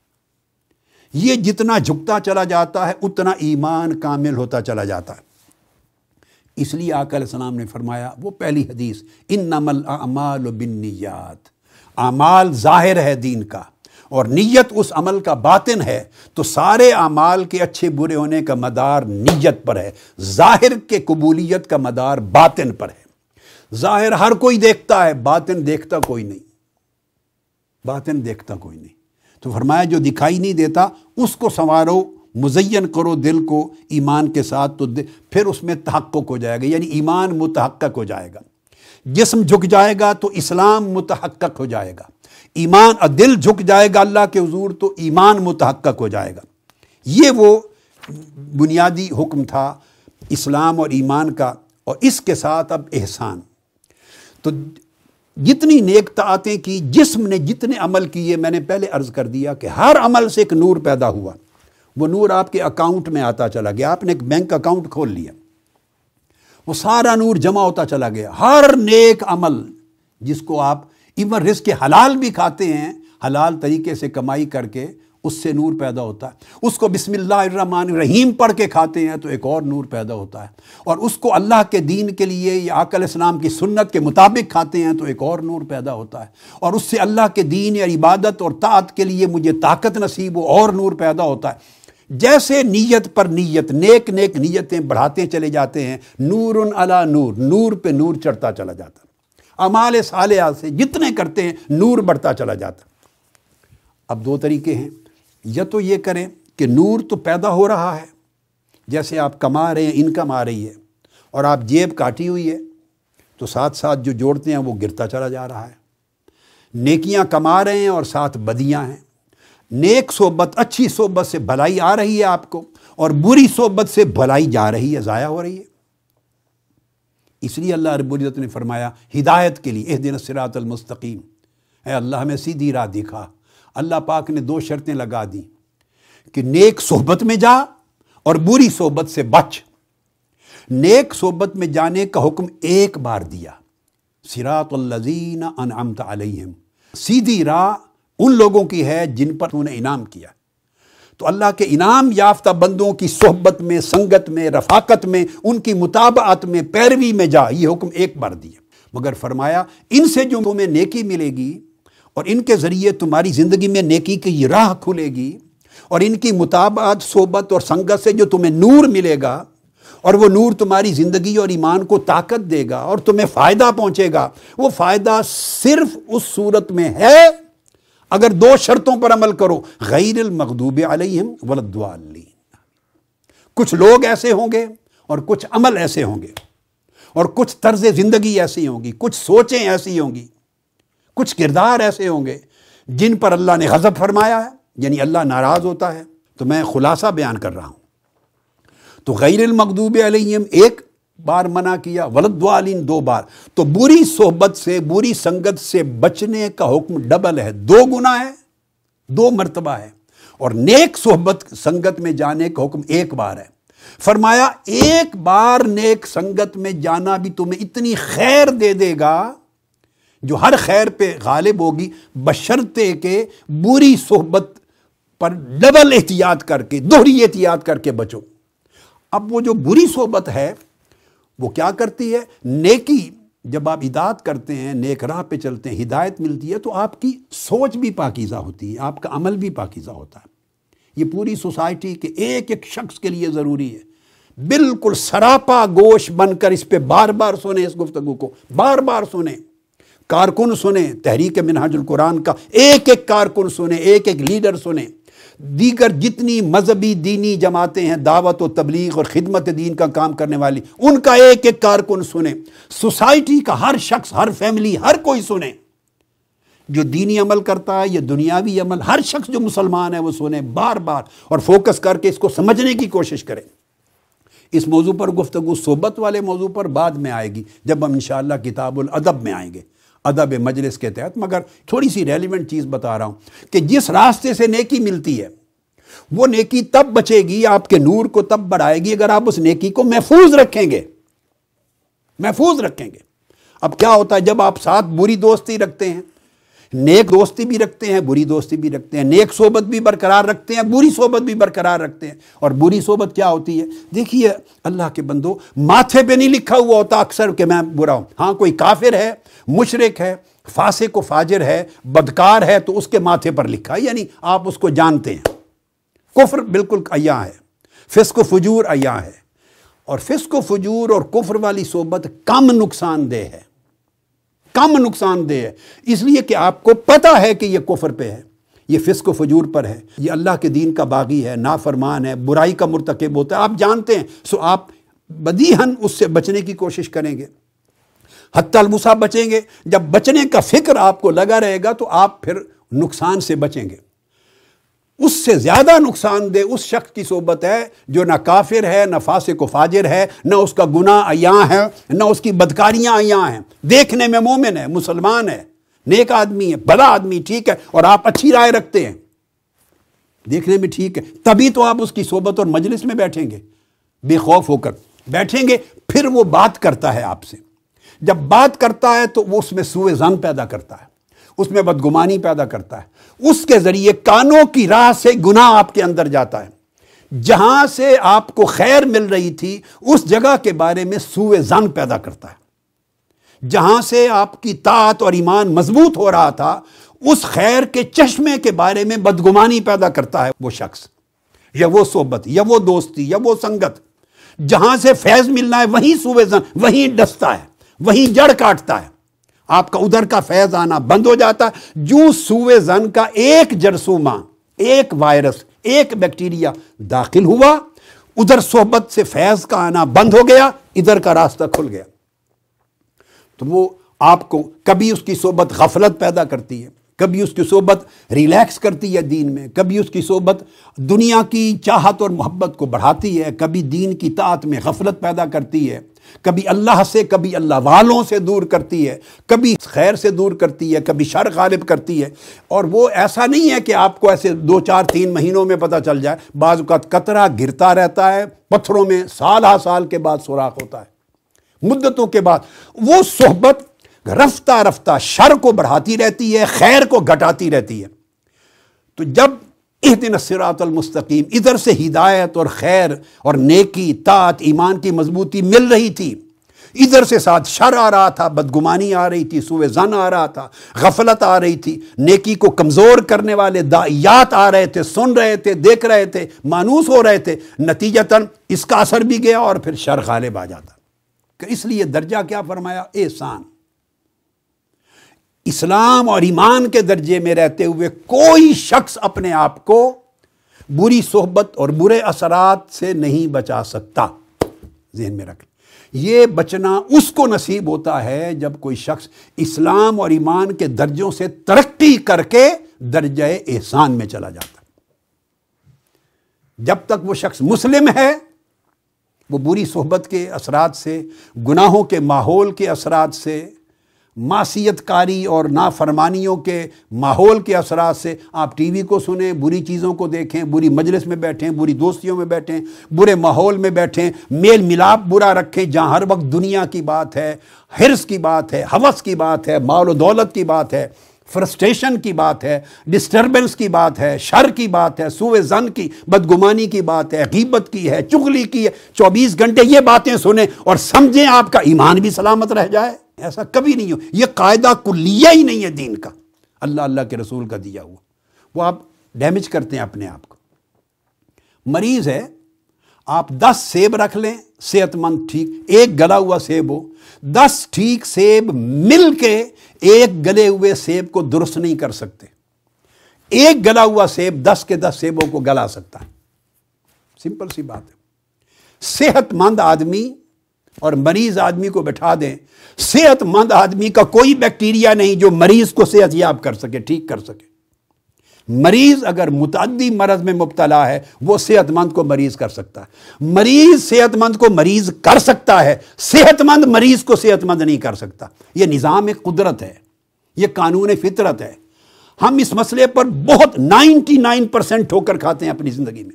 ये जितना झुकता चला जाता है, उतना ईमान कामिल होता चला जाता है। इसलिए आकल सलाम ने फरमाया, वो पहली हदीस इन नमल अमाल बिन्नियात। अमाल ज़ाहिर है दीन का, और नीयत उस अमल का बातिन है तो सारे अमाल के अच्छे बुरे होने का मदार नीयत पर है। ज़ाहिर के कबूलियत का मदार बातिन पर है। ज़ाहिर हर कोई देखता है, बातिन देखता कोई नहीं। बातिन देखता कोई नहीं। तो फरमाया, जो दिखाई नहीं देता, उसको संवारो मुजयन करो दिल को ईमान के साथ तो फिर उसमें तहक़ हो जाएगा, यानी ईमान मुतहक़ हो जाएगा। जिसम झुक जाएगा तो इस्लाम मुतहक़ हो जाएगा। ईमान और दिल झुक जाएगा अल्लाह के हजूर तो ईमान मुतहक़ हो जाएगा। ये वो बुनियादी हुक्म था, इस्लाम और ईमान का, और इसके साथ अब एहसान। तो जितनी नेकतातें की, जिस्म ने जितने अमल किए, मैंने पहले अर्ज़ कर दिया कि हर अमल से एक नूर पैदा हुआ। वो नूर आपके अकाउंट में आता चला गया, आपने एक बैंक अकाउंट खोल लिया। वो सारा नूर जमा होता चला गया। हर नेक अमल जिसको आप इवन रिस्क के हलाल भी खाते हैं, हलाल तरीके से कमाई करके उससे नूर पैदा होता है। उसको बिस्मिल्लाहमान रहीम पढ़ के खाते हैं तो एक और नूर पैदा होता है। और उसको अल्लाह के दीन के लिए या आकल इस्लाम की सुन्नत के मुताबिक खाते हैं तो एक और नूर पैदा होता है। और उससे अल्लाह के दीन या इबादत और तात के लिए मुझे ताकत नसीब और नूर पैदा होता है। जैसे नीयत पर नीयत, नेक नेक नीयतें बढ़ाते चले जाते हैं नूर अला नूर नूर पे नूर चढ़ता चला जाता अमाल साल से जितने करते हैं, नूर बढ़ता चला जाता अब दो तरीके हैं। या तो ये करें कि नूर तो पैदा हो रहा है, जैसे आप कमा रहे हैं, इनकम आ रही है, और आप जेब काटी हुई है तो साथ साथ जो जोड़ते हैं, वो गिरता चला जा रहा है। नेकियाँ कमा रहे हैं और साथ बदियाँ हैं। नेक सोबत अच्छी सोबत से भलाई आ रही है आपको और बुरी सोबत से भलाई जा रही है, ज़ाया हो रही है। इसलिए अल्लाह रबुल्ज़त ने फरमाया, हिदायत के लिए दिन सिरातमस्तकीम है अल्लाह, हमें सीधी राह दिखा। अल्लाह पाक ने दो शर्तें लगा दी, कि नेक सोहबत में जा और बुरी सोहबत से बच। नेक सोहबत में जाने का हुक्म एक बार दिया सिरातल्लजीन अनअमत अलैहिम। सीधी राह उन लोगों की है जिन पर तूने इनाम किया। तो अल्लाह के इनाम याफ्ता बंदों की सोहबत में, संगत में, रफाकत में, उनकी मुताबात में, पैरवी में जा, ये हुक्म एक बार दिया। मगर फरमाया, इनसे जो तुम्हें नेकी मिलेगी और इनके ज़रिए तुम्हारी ज़िंदगी में नेकी की राह खुलेगी और इनकी मुताबात सोबत और संगत से जो तुम्हें नूर मिलेगा और वो नूर तुम्हारी ज़िंदगी और ईमान को ताकत देगा और तुम्हें फ़ायदा पहुंचेगा, वो फ़ायदा सिर्फ़ उस सूरत में है अगर दो शर्तों पर अमल करो गैर मखदूब अलहम वलद्वालीन। कुछ लोग ऐसे होंगे और कुछ अमल ऐसे होंगे और कुछ तर्ज ज़िंदगी ऐसी होंगी, कुछ सोचें ऐसी होंगी, कुछ किरदार ऐसे होंगे जिन पर अल्लाह ने गज़ब फरमाया है, यानी अल्लाह नाराज़ होता है। तो मैं खुलासा बयान कर रहा हूँ। तो गैर मकदूब अलैहिम एक बार मना किया, वलद्वालिन दो बार। तो बुरी सोहबत से, बुरी संगत से बचने का हुक्म डबल है। दो गुना है, दो मरतबा है। और नेक सोहबत संगत में जाने का हुक्म एक बार है। फरमाया, एक बार नेक संगत में जाना भी तुम्हें इतनी खैर दे देगा, जो हर खैर पे गालिब होगी, बशर्ते के बुरी सोहबत पर डबल एहतियात करके, दोहरी एहतियात करके बचो। अब वो जो बुरी सोहबत है वो क्या करती है? नेकी, जब आप इदात करते हैं, नेक राह पे चलते हैं, हिदायत मिलती है तो आपकी सोच भी पाकिज़ा होती है, आपका अमल भी पाकिज़ा होता है। ये पूरी सोसाइटी के एक एक शख्स के लिए ज़रूरी है। बिल्कुल सरापा गोश बनकर इस पर बार बार सुने इस गुफ्तगु को बार बार सुने। कारकुन सुने, तहरीक मिनहाजुल कुरान का एक एक कारकुन सुने, एक एक लीडर सुने। दीगर जितनी मजहबी दीनी जमातें हैं, दावत व तबलीग और ख़िदमत दीन का काम करने वाली, उनका एक एक कारकुन सुने। सोसाइटी का हर शख्स, हर फैमिली, हर कोई सुने। जो दीनी अमल करता है, या दुनियावी अमल, हर शख्स जो मुसलमान है, वो सुने बार बार और फोकस करके इसको समझने की कोशिश करें। इस मौजू पर गुफ्तु सोबत वाले मौजू पर बाद में आएगी, जब हम इन किताबुल अदब में आएँगे। अदब मजलिस के तहत, मगर थोड़ी सी रेलिवेंट चीज़ बता रहा हूँ कि जिस रास्ते से नेकी मिलती है, वो नेकी तब बचेगी, आपके नूर को तब बढ़ाएगी, अगर आप उस नेकी को महफूज रखेंगे। महफूज रखेंगे। अब क्या होता है, जब आप साथ बुरी दोस्ती रखते हैं नेक दोस्ती भी रखते हैं, बुरी दोस्ती भी रखते हैं, नेक सोबत भी बरकरार रखते हैं, बुरी सोबत भी बरकरार रखते हैं। और बुरी सोबत क्या होती है? देखिए, अल्लाह के बंदो, माथे पे नहीं लिखा हुआ होता अक्सर कि मैं बुरा हूँ। हाँ कोई काफिर है, मुशरक है फासे को फाजिर है, बदकार है तो उसके माथे पर लिखा। है यानी आप उसको जानते हैं। कुफ्र बिल्कुल अया है। फिस्क फजूर अया है। और फिस्क फजूर और कुफ्र वाली सोबत कम नुकसानदेह है। कम नुकसानदेह है। इसलिए कि आपको पता है कि यह कुफर पे है, ये फिस्क फजूर पर है, ये अल्लाह के दीन का बागी है, नाफरमान है, बुराई का मुरतकब होता है। आप जानते हैं, सो आप बदीहन उससे बचने की कोशिश करेंगे। हत्तलमुसा बचेंगे। जब बचने का फ़िक्र आपको लगा रहेगा तो आप फिर नुकसान से बचेंगे। उससे ज़्यादा नुकसानदेह उस शख्स की सोबत है, जो ना काफिर है, ना फासिक को फाजिर है, ना उसका गुना अया है, ना उसकी बदकारियाँ अया हैं। देखने में मोमिन है, मुसलमान है, नेक आदमी है, बड़ा आदमी ठीक है, और आप अच्छी राय रखते हैं। देखने में ठीक है, तभी तो आप उसकी सोबत और मजलिस में बैठेंगे। बेखौफ होकर बैठेंगे, फिर वो बात करता है आपसे। जब बात करता है तो वो उसमें सुए जन पैदा करता है। उसमें बदगुमानी पैदा करता है। उसके ज़रिए कानों की राह से गुनाह आपके अंदर जाता है। जहाँ से आपको खैर मिल रही थी, उस जगह के बारे में सूए जन पैदा करता है। जहाँ से आपकी तात और ईमान मज़बूत हो रहा था, उस खैर के चश्मे के बारे में बदगुमानी पैदा करता है वो शख्स। या वो सोबत, या वो दोस्ती, या वो संगत। जहाँ से फैज मिलना है, वहीं सुबह जन, वहीं डसता है, वहीं जड़ काटता है। आपका उधर का फैज आना बंद हो जाता। है जू सूए जन का एक जरसूमा, एक वायरस, एक बैक्टीरिया दाखिल हुआ। उधर सोहबत से फैज का आना बंद हो गया, इधर का रास्ता खुल गया। तो वो आपको, कभी उसकी सोहबत गफलत पैदा करती है, कभी उसकी सोबत रिलैक्स करती है दीन में, कभी उसकी सोबत दुनिया की चाहत और मोहब्बत को बढ़ाती है, कभी दीन की तात में गफलत पैदा करती है। कभी अल्लाह से, कभी अल्लाह वालों से दूर करती है, कभी खैर से दूर करती है, कभी शर गालिब करती है। और वो ऐसा नहीं है कि आपको ऐसे दो, चार, तीन महीनों में पता चल जाए। बाज़ कतरा गिरता रहता है, पत्थरों में साल हा साल के बाद सुराख होता है। मुद्दतों के बाद वो सोहबत रफ्ता रफ्ता शर को बढ़ाती रहती है, खैर को घटाती रहती है। तो जब इस दिन इधर से हिदायत और खैर और नेकी तात ईमान की मजबूती मिल रही थी। इधर से साथ शर आ रहा था, बदगुमानी आ रही थी सुबह जन आ रहा था, गफलत आ रही थी। नेकी को कमज़ोर करने वाले दायात आ रहे थे, सुन रहे थे, देख रहे थे, मानूस हो रहे थे। नतीजतन इसका असर भी गया और फिर शर गालिब आ जाता। इसलिए दर्जा क्या फरमाया? एहसान। इस्लाम और ईमान के दर्जे में रहते हुए कोई शख्स अपने आप को बुरी सोहबत और बुरे असरात से नहीं बचा सकता। जहन में रख ये बचना उसको नसीब होता है जब कोई शख्स इस्लाम और ईमान के दर्जों से तरक्की करके दर्ज एहसान में चला जाता जब तक वो शख्स मुस्लिम है, वो बुरी सोहबत के असरात से, गुनाहों के माहौल के असरात से मासीतकारी और नाफरमानियों के माहौल के असरा से आप टीवी को सुने, बुरी चीज़ों को देखें, बुरी मजलिस में बैठें, बुरी दोस्तियों में बैठें, बुरे माहौल में बैठें, मेल मिलाप बुरा रखें, जहाँ हर वक्त दुनिया की बात है, हिरस की बात है, हवस की बात है, माल दौलत की बात है, फ्रस्ट्रेशन की बात है, डिस्टर्बेंस की बात है, शर की बात है सुवे जन की, बदगुमानी की बात है, गीबत की है, चुगली की है, चौबीस घंटे ये बातें सुने और समझें आपका ईमान भी सलामत रह जाए। ऐसा कभी नहीं हो। ये कायदा कुल्लिया ही नहीं है दीन का। अल्लाह अल्लाह के रसूल का दिया हुआ। वो आप डैमेज करते हैं अपने आप को। मरीज़ है, आप दस सेब रख लें, सेहतमंद ठीक, एक गला हुआ सेब हो, दस ठीक सेब मिल के एक गले हुए सेब को दुरुस्त नहीं कर सकते। एक गला हुआ सेब दस के दस सेबों को गला सकता है। सिंपल सी बात है। सेहतमंद आदमी और मरीज़ आदमी को बैठा दें। सेहतमंद आदमी का कोई बैक्टीरिया नहीं जो मरीज़ को सेहतयाब कर सके, ठीक कर सके। मरीज़ अगर मुतदी मरज में मुबतला है, वो सेहतमंद को मरीज़ कर सकता है। मरीज़ सेहतमंद को मरीज़ कर सकता है, सेहतमंद मरीज़ को सेहतमंद नहीं कर सकता। यह निज़ाम एक कुदरत है यह कानून फितरत है। हम इस मसले पर बहुत 99 परसेंट ठोकर खाते हैं अपनी ज़िंदगी में।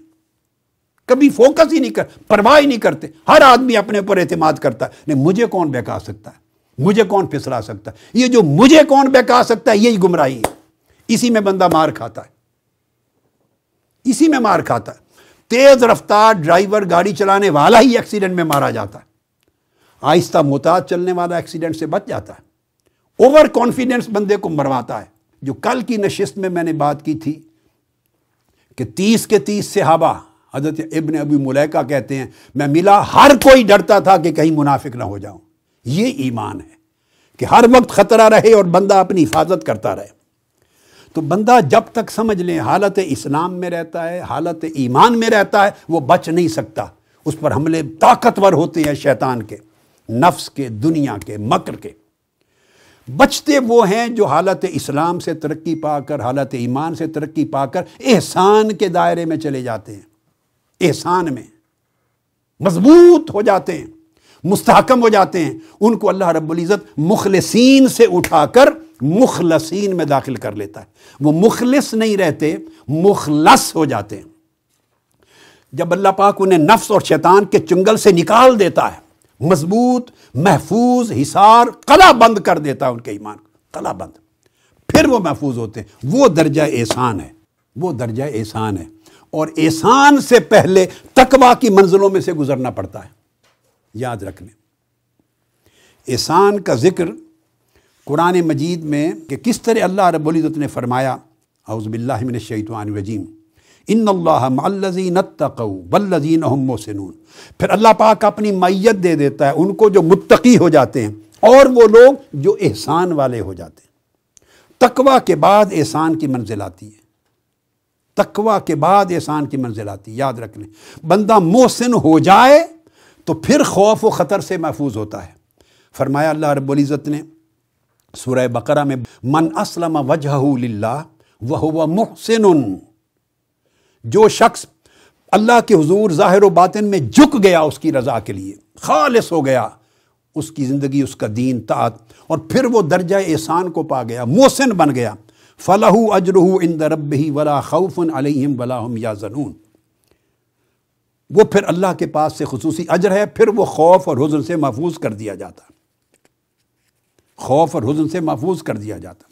कभी फोकस ही नहीं कर, परवाह ही नहीं करते। हर आदमी अपने ऊपर एतमाद करता है। नहीं, मुझे कौन बहका सकता है? मुझे कौन फिसला सकता है? ये जो मुझे कौन बहका सकता है, यही गुमराही है। इसी में बंदा मार खाता है। इसी में मार खाता है। तेज रफ्तार ड्राइवर गाड़ी चलाने वाला ही एक्सीडेंट में मारा जाता है। आहिस्ता मोहताज चलने वाला एक्सीडेंट से बच जाता है। ओवर कॉन्फिडेंस बंदे को मरवाता है। जो कल की नशिस्त में मैंने बात की थी कि तीस के तीस से हवा हज़रत इबन अबी मुलैका कहते हैं, मैं मिला, हर कोई डरता था कि कहीं मुनाफिक ना हो जाऊँ। ये ईमान है कि हर वक्त ख़तरा रहे और बंदा अपनी हिफाजत करता रहे। तो बंदा जब तक समझ लें, हालत इस्लाम में रहता है, हालत ईमान में रहता है, वो बच नहीं सकता। उस पर हमले ताकतवर होते हैं शैतान के, नफ्स के, दुनिया के, मकर के। बचते वो हैं जो हालत इस्लाम से तरक्की पाकर, हालत ईमान से तरक्की पाकर, एहसान के दायरे में चले जाते हैं। एहसान में मज़बूत हो जाते हैं मुस्तकम हो जाते हैं। उनको अल्लाह रब्बुल मुखलसिन से उठाकर मुखलसिन में दाखिल कर लेता है। वो मुखलिस नहीं रहते, मुखलस हो जाते हैं। जब अल्लाह पाक उन्हें नफ्स और शैतान के चुंगल से निकाल देता है, मज़बूत, महफूज, हिसार, कला बंद कर देता है उनके ईमान कला बंद। फिर वो महफूज होते हैं। वो दर्जा एहसान है। वो दर्जा एहसान है। और एहसान से पहले तकवा की मंजिलों में से गुजरना पड़ता है। याद रख लें एहसान का ज़िक्र कुरान मजीद में कि किस तरह अल्लाह रब्ज़त ने फरमाया अउज़बिल्लिनशैतवानरजीम इन मल्लजीन वल्लजीन मोहसिन फिर अल्लाह पाक अपनी मैयत दे देता है उनको जो मुत्तकी हो जाते हैं और वो लोग जो एहसान वाले हो जाते हैं। तकवा के बाद एहसान की मंजिल आती है। तकवा के बाद एहसान की मंजिल आती, याद रख लें बंदा मोहसिन हो जाए तो फिर खौफ व ख़तर से महफूज होता है। फरमाया अल्लाह रब्ज़त ने, सूरह बकरा में, मन असलम वजह वह हुआ मोहसिन जो शख्स अल्लाह के हजूर ज़ाहिर बातिन में झुक गया उसकी रज़ा के लिए, खालिस हो गया, उसकी ज़िंदगी, उसका दीन, तात, और फिर वो दर्जा एहसान को पा गया, मोहसिन बन गया। फ़लहू अजरहू इन दरबी वला खौफ़न अलहम वला या जनून वो फिर अल्लाह के पास से खसूसी अजर है, फिर वो खौफ और हजन से महफूज कर दिया जाता। खौफ और हुजन से महफूज कर दिया जाता।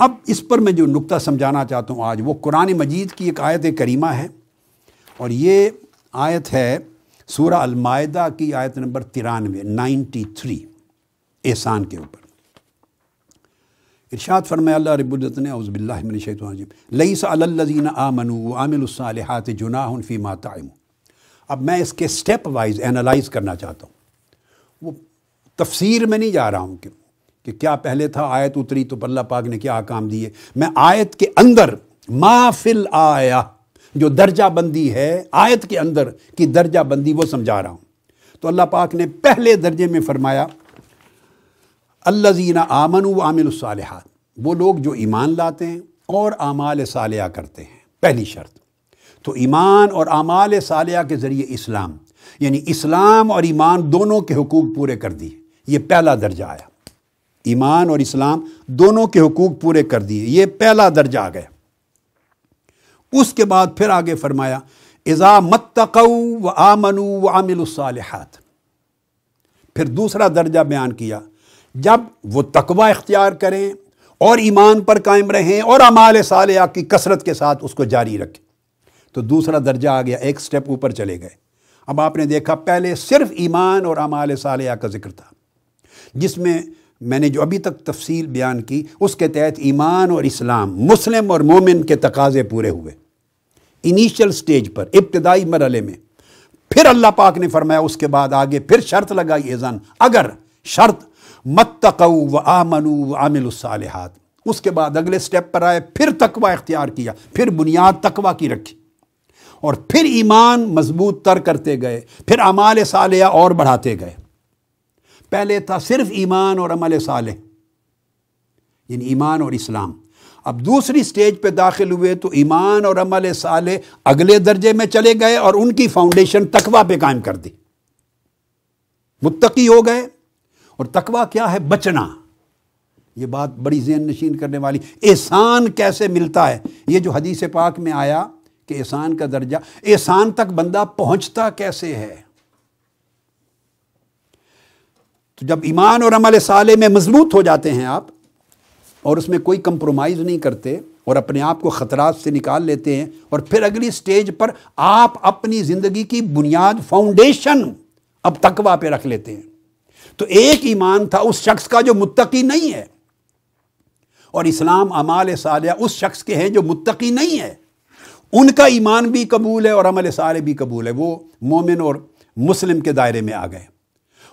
अब इस पर मैं जो नुक्ता समझाना चाहता हूँ आज, वो कुरान मजीद की एक आयत करीमा है, और ये आयत है सूरा अलमायदा की आयत नंबर तिरानवे नाइन्टी थ्री, एहसान के ऊपर। इरशाद फरमाया अल्लाह रबुल्ज़त ने अउज़बिल्लिमिनशैतजीम लई सल्लज़ीन आमनु आमिलसालहात जुनाह फ़ी मातम अब मैं इसके स्टेप वाइज एनालाइज करना चाहता हूँ। वो तफसीर में नहीं जा रहा हूँ कि, कि क्या पहले था आयत उतरी तो अल्लाह पाक ने क्या काम दिए। मैं आयत के अंदर माफिल आया जो दर्जा बंदी है आयत के अंदर की दर्जा बंदी वो समझा रहा हूँ। तो अल्लाह पाक ने पहले दर्जे में फरमाया अल्लाजीना आमन व आमिल सालहात। वो लोग जो ईमान लाते हैं और आमाल सालिया करते हैं। पहली शर्त। तो ईमान और आमाल सालिया के ज़रिए इस्लाम, यानी इस्लाम और ईमान दोनों के हकूक़ पूरे कर दिए। ये पहला दर्जा आया। ईमान और इस्लाम दोनों के हकूक़ पूरे कर दिए। ये पहला दर्जा आ गया। उसके बाद फिर आगे फरमाया, इज़ा मत्तकऊ व आमनु व आमिलसालहात फिर दूसरा दर्जा बयान किया जब वो तकवा इख्तियार करें और ईमान पर कायम रहें और अमाल सालिया की कसरत के साथ उसको जारी रखें तो दूसरा दर्जा आ गया, एक स्टेप ऊपर चले गए। अब आपने देखा, पहले सिर्फ़ ईमान और अमाल सालिया का ज़िक्र था, जिसमें मैंने जो अभी तक तफसील बयान की, उसके तहत ईमान और इस्लाम, मुस्लिम और मोमिन के तकाजे पूरे हुए। इनिशियल स्टेज पर, इब्तदाई मरहले में, फिर अल्लाह पाक ने फरमाया, उसके बाद आगे फिर शर्त लगाई एजान अगर शर्त मत्तकऊ व आमनु व आमिलसालहात उसके बाद अगले स्टेप पर आए, फिर तकवा इख्तियार किया, फिर बुनियाद तकवा की रखी। और फिर ईमान मज़बूत तर करते गए, फिर अमाल सालिया और बढ़ाते गए। पहले था सिर्फ़ ईमान और अमल साल, यानी ईमान और इस्लाम। अब दूसरी स्टेज पे दाखिल हुए तो ईमान और अमल साल अगले दर्जे में चले गए और उनकी फाउंडेशन तकवा पे कायम कर दी। मुत्तकी हो गए और तकवा क्या है? बचना। ये बात बड़ी जेन नशीन करने वाली। एहसान कैसे मिलता है? ये जो हदीस पाक में आया कि एहसान का दर्जा, एहसान तक बंदा पहुँचता कैसे है? तो जब ईमान और अमल साले में मज़बूत हो जाते हैं आप, और उसमें कोई कंप्रोमाइज़ नहीं करते, और अपने आप को ख़तरात से निकाल लेते हैं, और फिर अगली स्टेज पर आप अपनी ज़िंदगी की बुनियाद फाउंडेशन अब तकवा पे रख लेते हैं। तो एक ईमान था उस शख्स का जो मुत्तकी नहीं है। और इस्लाम अमाल सालिया उस शख्स के हैं जो मुत्तकी नहीं है। उनका ईमान भी कबूल है और अमल साल भी कबूल है। वो मोमिन और मुस्लिम के दायरे में आ गए।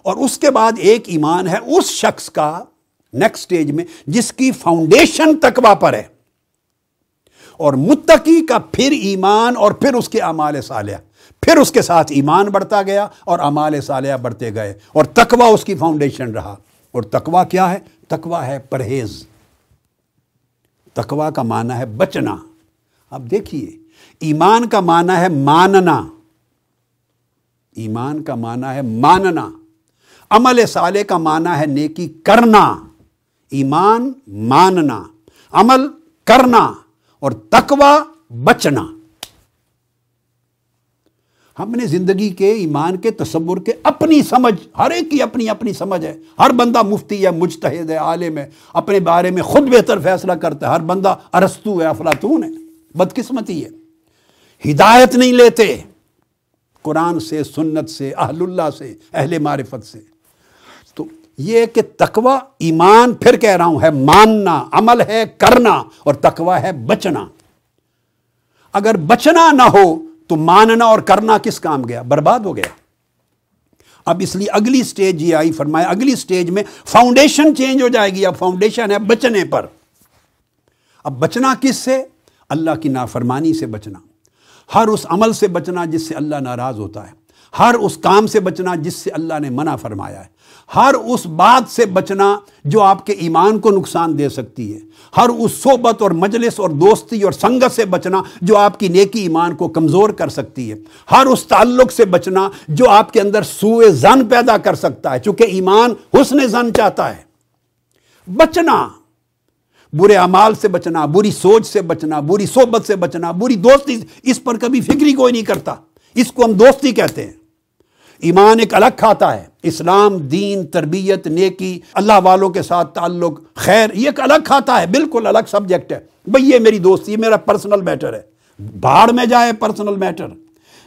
और उसके बाद एक ईमान है उस शख्स का नेक्स्ट स्टेज में, जिसकी फाउंडेशन तकवा पर है। और मुत्तकी का फिर ईमान और फिर उसके अमाल सालिया। फिर उसके साथ ईमान बढ़ता गया और अमाल सालिया बढ़ते गए और तकवा उसकी फाउंडेशन रहा। और तकवा क्या है? तकवा है परहेज। तकवा का माना है बचना। अब देखिए, ईमान का माना है मानना। ईमान का माना है मानना। अमल साले का माना है नेकी करना। ईमान मानना। अमल करना और तकवा बचना। हमने ज़िंदगी के, ईमान के तस्वुर के अपनी समझ, हर एक की अपनी अपनी समझ है। हर बंदा मुफ्ती है मुजतहद है, आलिम है। अपने बारे में खुद बेहतर फैसला करता है। हर बंदा अरस्तू है, अफलातून है। बदकिस्मती है। हिदायत नहीं लेते। कुरान से, सुन्नत से अहलुल्ला से, अहले मारिफत से। तो ये कि तकवा, ईमान फिर कह रहा हूँ, है मानना, अमल है करना, और तकवा है बचना। अगर बचना ना हो तो मानना और करना किस काम गया? बर्बाद हो गया। अब इसलिए अगली स्टेज ये आई, फरमाया, अगली स्टेज में फाउंडेशन चेंज हो जाएगी। अब फाउंडेशन है बचने पर। अब बचना किस से अल्लाह की नाफरमानी से बचना। हर उस अमल से बचना जिससे अल्लाह नाराज़ होता है। हर उस काम से बचना जिससे अल्लाह ने मना फरमाया है। हर उस बात से बचना जो आपके ईमान को नुकसान दे सकती है। हर उस सोबत और मजलिस और दोस्ती और संगत से बचना जो आपकी नेकी ईमान को कमज़ोर कर सकती है। हर उस ताल्लुक से बचना जो आपके अंदर सूए जन पैदा कर सकता है, चूँकि ईमान हुसन जन चाहता है। बचना, बुरे अमाल से बचना, बुरी सोच से बचना, बुरी सोबत से बचना, बुरी दोस्ती, इस पर कभी फिक्री कोई नहीं करता। इसको हम दोस्ती कहते हैं। ईमान एक अलग खाता है। इस्लाम, दीन, तरबियत, नेकी, अल्लाह वालों के साथ ताल्लुक, खैर, ये एक अलग खाता है, बिल्कुल अलग सब्जेक्ट है। भाई, ये मेरी दोस्ती मेरा पर्सनल मैटर है। बाढ़ में जाए पर्सनल मैटर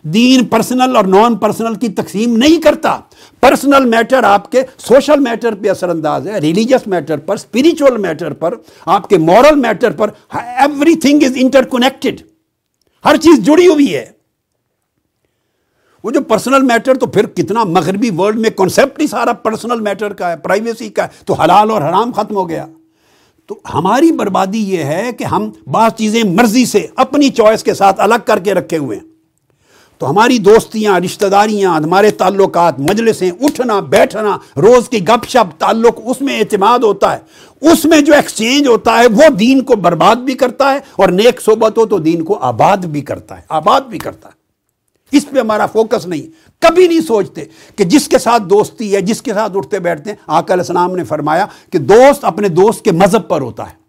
दीन पर्सनल और नॉन पर्सनल की तकसीम नहीं करता। पर्सनल मैटर आपके सोशल मैटर पे असरअंदाज है रिलीजियस मैटर पर स्पिरिचुअल मैटर पर, आपके मॉरल मैटर पर एवरीथिंग इज़ इंटरकनेक्टेड हर चीज़ जुड़ी हुई है। वो जो पर्सनल मैटर तो फिर कितना मगरबी वर्ल्ड में कॉन्सेप्ट ही सारा पर्सनल मैटर का है प्राइवेसी का है तो हलाल और हराम खत्म हो गया। तो हमारी बर्बादी ये है कि हम बात चीज़ें मर्ज़ी से अपनी चॉइस के साथ अलग करके रखे हुए हैं। तो हमारी दोस्तियाँ, रिश्तेदारियाँ, हमारे ताल्लुक मजलिसें, उठना, बैठना, रोज़ की गपशप, ताल्लुक, उसमें एतमाद होता है। उसमें जो एक्सचेंज होता है, वो दीन को बर्बाद भी करता है और नेक सोबत हो तो दीन को आबाद भी करता है, आबाद भी करता है। इस पे हमारा फोकस नहीं। कभी नहीं सोचते कि जिसके साथ दोस्ती है, जिसके साथ उठते बैठते हैं आकल इस्लाम ने फरमाया कि दोस्त अपने दोस्त के मज़हब पर होता है।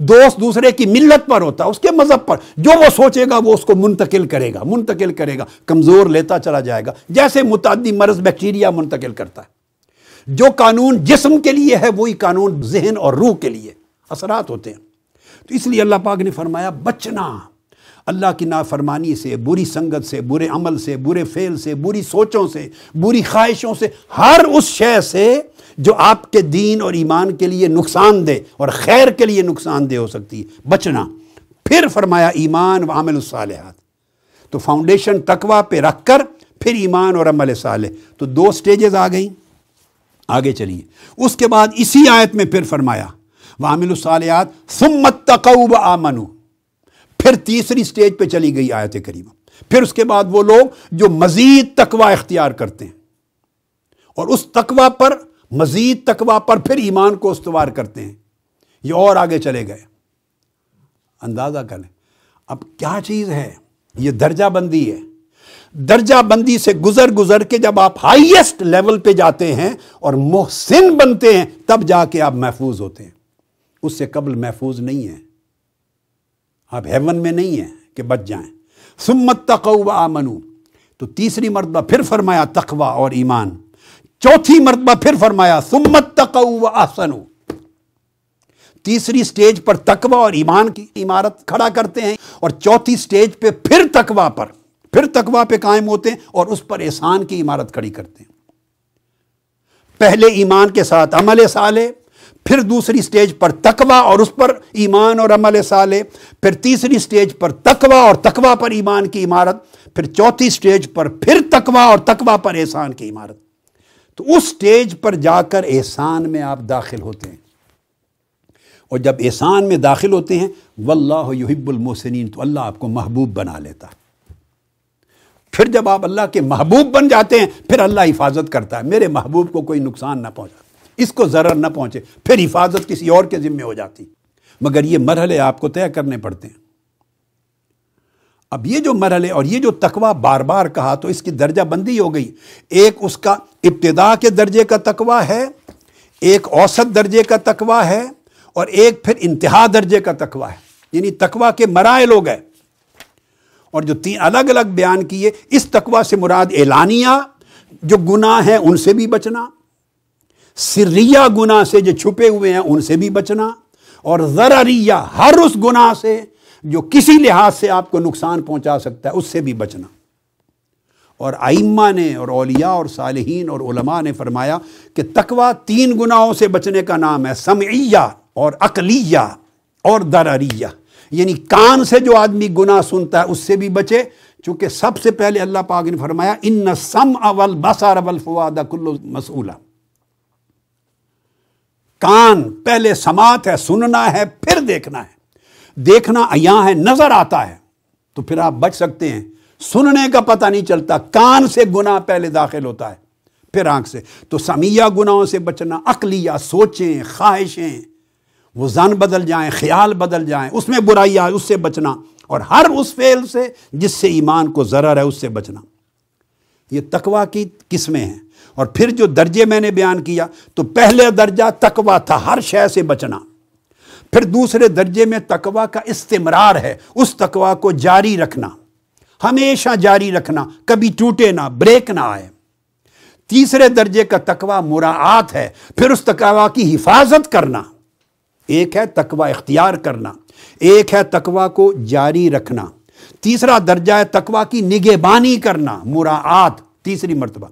दोस्त दूसरे की मिल्लत पर होता है, उसके मज़हब पर। जो वो सोचेगा, वो उसको मुंतकिल करेगा मुंतकिल करेगा, कमज़ोर लेता चला जाएगा। जैसे मुतादी मर्ज बैक्टीरिया मुंतकिल करता है। जो कानून जिसम के लिए है, वही कानून जहन और रूह के लिए असरात होते हैं। तो इसलिए अल्लाह पाक ने फरमाया, बचना। अल्लाह की नाफरमानी से, बुरी संगत से, बुरे अमल से, बुरे फेल से, बुरी सोचों से, बुरी ख्वाहिशों से, हर उस शय से जो आपके दीन और ईमान के लिए नुकसान दे और खैर के लिए नुकसान दे हो सकती है। बचना। फिर फरमाया, ईमान व अमल सालहत। तो फाउंडेशन तकवा पे रख कर फिर ईमान और अमल साल। तो दो स्टेजेस आ गई। आगे चलिए। उसके बाद इसी आयत में फिर फरमाया वामिल सालयात सुमत तकऊब आमनु। फिर तीसरी स्टेज पे चली गई आयत करीमा। फिर उसके बाद वो लोग जो मजीद तकवा इख्तियार करते हैं और उस तकवा पर, मजीद तकवा पर फिर ईमान को उसवार करते हैं। ये और आगे चले गए। अंदाज़ा करें अब क्या चीज़ है? ये दर्जा बंदी है। दर्जा बंदी से गुजर गुजर के जब आप हाईएस्ट लेवल पे जाते हैं और मोहसिन बनते हैं, तब जाके आप महफूज होते हैं। उससे कबल महफूज नहीं है। आप हेवन में नहीं है कि बच जाएँ। सुमत तकऊ आमनु। तो तीसरी मरतबा फिर फरमाया तकवा और ईमान। चौथी मरतबा फिर फरमाया सुमत तकऊ आसनु तीसरी स्टेज पर तकवा और ईमान की इमारत खड़ा करते हैं और चौथी स्टेज पे फिर तकवा पर, फिर तकवा पे कायम होते हैं और उस पर एहसान की इमारत खड़ी करते हैं। पहले ईमान के साथ अमल साले फिर दूसरी स्टेज पर तकवा और उस पर ईमान और अमल साले, फिर तीसरी स्टेज पर तकवा और तकवा पर ईमान की इमारत, फिर चौथी स्टेज पर फिर तकवा और तकवा पर एहसान की इमारत। तो उस स्टेज पर जाकर एहसान में आप दाखिल होते हैं। और जब एहसान में दाखिल होते हैं युहिब्बुल तो अल्लाह आपको महबूब बना लेता फिर जब आप अल्लाह के महबूब बन जाते हैं, फिर अल्लाह हिफाजत करता है। मेरे महबूब को कोई नुकसान ना पहुँचा। इसको ज़रर न पहुँचे, फिर हिफाजत किसी और के ज़िम्मे हो जाती। मगर ये मरहले आपको तय करने पड़ते हैं। अब ये जो मरहले और ये जो तकवा बार बार कहा तो इसकी दर्जा बंदी हो गई। एक उसका इब्तदा के दर्जे का तकवा है, एक औसत दर्जे का तकवा है, और एक फिर इंतहा दर्जे का तकवा है। यानी तकवा के मराए लोग हैं। और जो तीन अलग अलग बयान किए, इस तकवा से मुराद एलानिया जो गुनाह है उनसे भी बचना। सिर्रिया गुनाह से जो छुपे हुए हैं, उनसे भी बचना। और ज़रारिया हर उस गुनाह से जो किसी लिहाज से आपको नुकसान पहुँचा सकता है, उससे भी बचना। और आइम्मा ने और औलिया और सालहीन और उलमा ने फरमाया कि तकवा तीन गुनाहों से बचने का नाम है समैया और अकलिया और दरारिया। यानी कान से जो आदमी गुनाह सुनता है, उससे भी बचे। चूँकि सबसे पहले अल्लाह पाक ने फरमाया इन सम अवल बसार अवल फवादा कुल्लु मसूला। कान पहले समात है, सुनना है, फिर देखना है। देखना यहाँ है, नज़र आता है तो फिर आप बच सकते हैं। सुनने का पता नहीं चलता, कान से गुनाह पहले दाखिल होता है, फिर आँख से। तो समिया गुनाहों से बचना, अकलिया, सोचें, ख्वाहिशें, वो जन बदल जाएँ, ख्याल बदल जाएँ, उसमें बुराई आए उससे बचना। और हर उस फेल से, जिससे ईमान को ज़रर है, उससे बचना। ये तकवा की किस्में हैं। और फिर जो दर्जे मैंने बयान किया तो पहले दर्जा तकवा था, हर शय से बचना। फिर दूसरे दर्जे में तकवा का इस्तेमरार है, उस तकवा को जारी रखना। हमेशा जारी रखना, कभी टूटे ना, ब्रेक ना आए। तीसरे दर्जे का तकवा मुराआत है, फिर उस तकवा की हिफाजत करना। एक है तकवा इख्तियार करना, एक है तकवा को जारी रखना। तीसरा दर्जा है तकवा की निगेबानी करना, मुराआत, तीसरी मरतबा।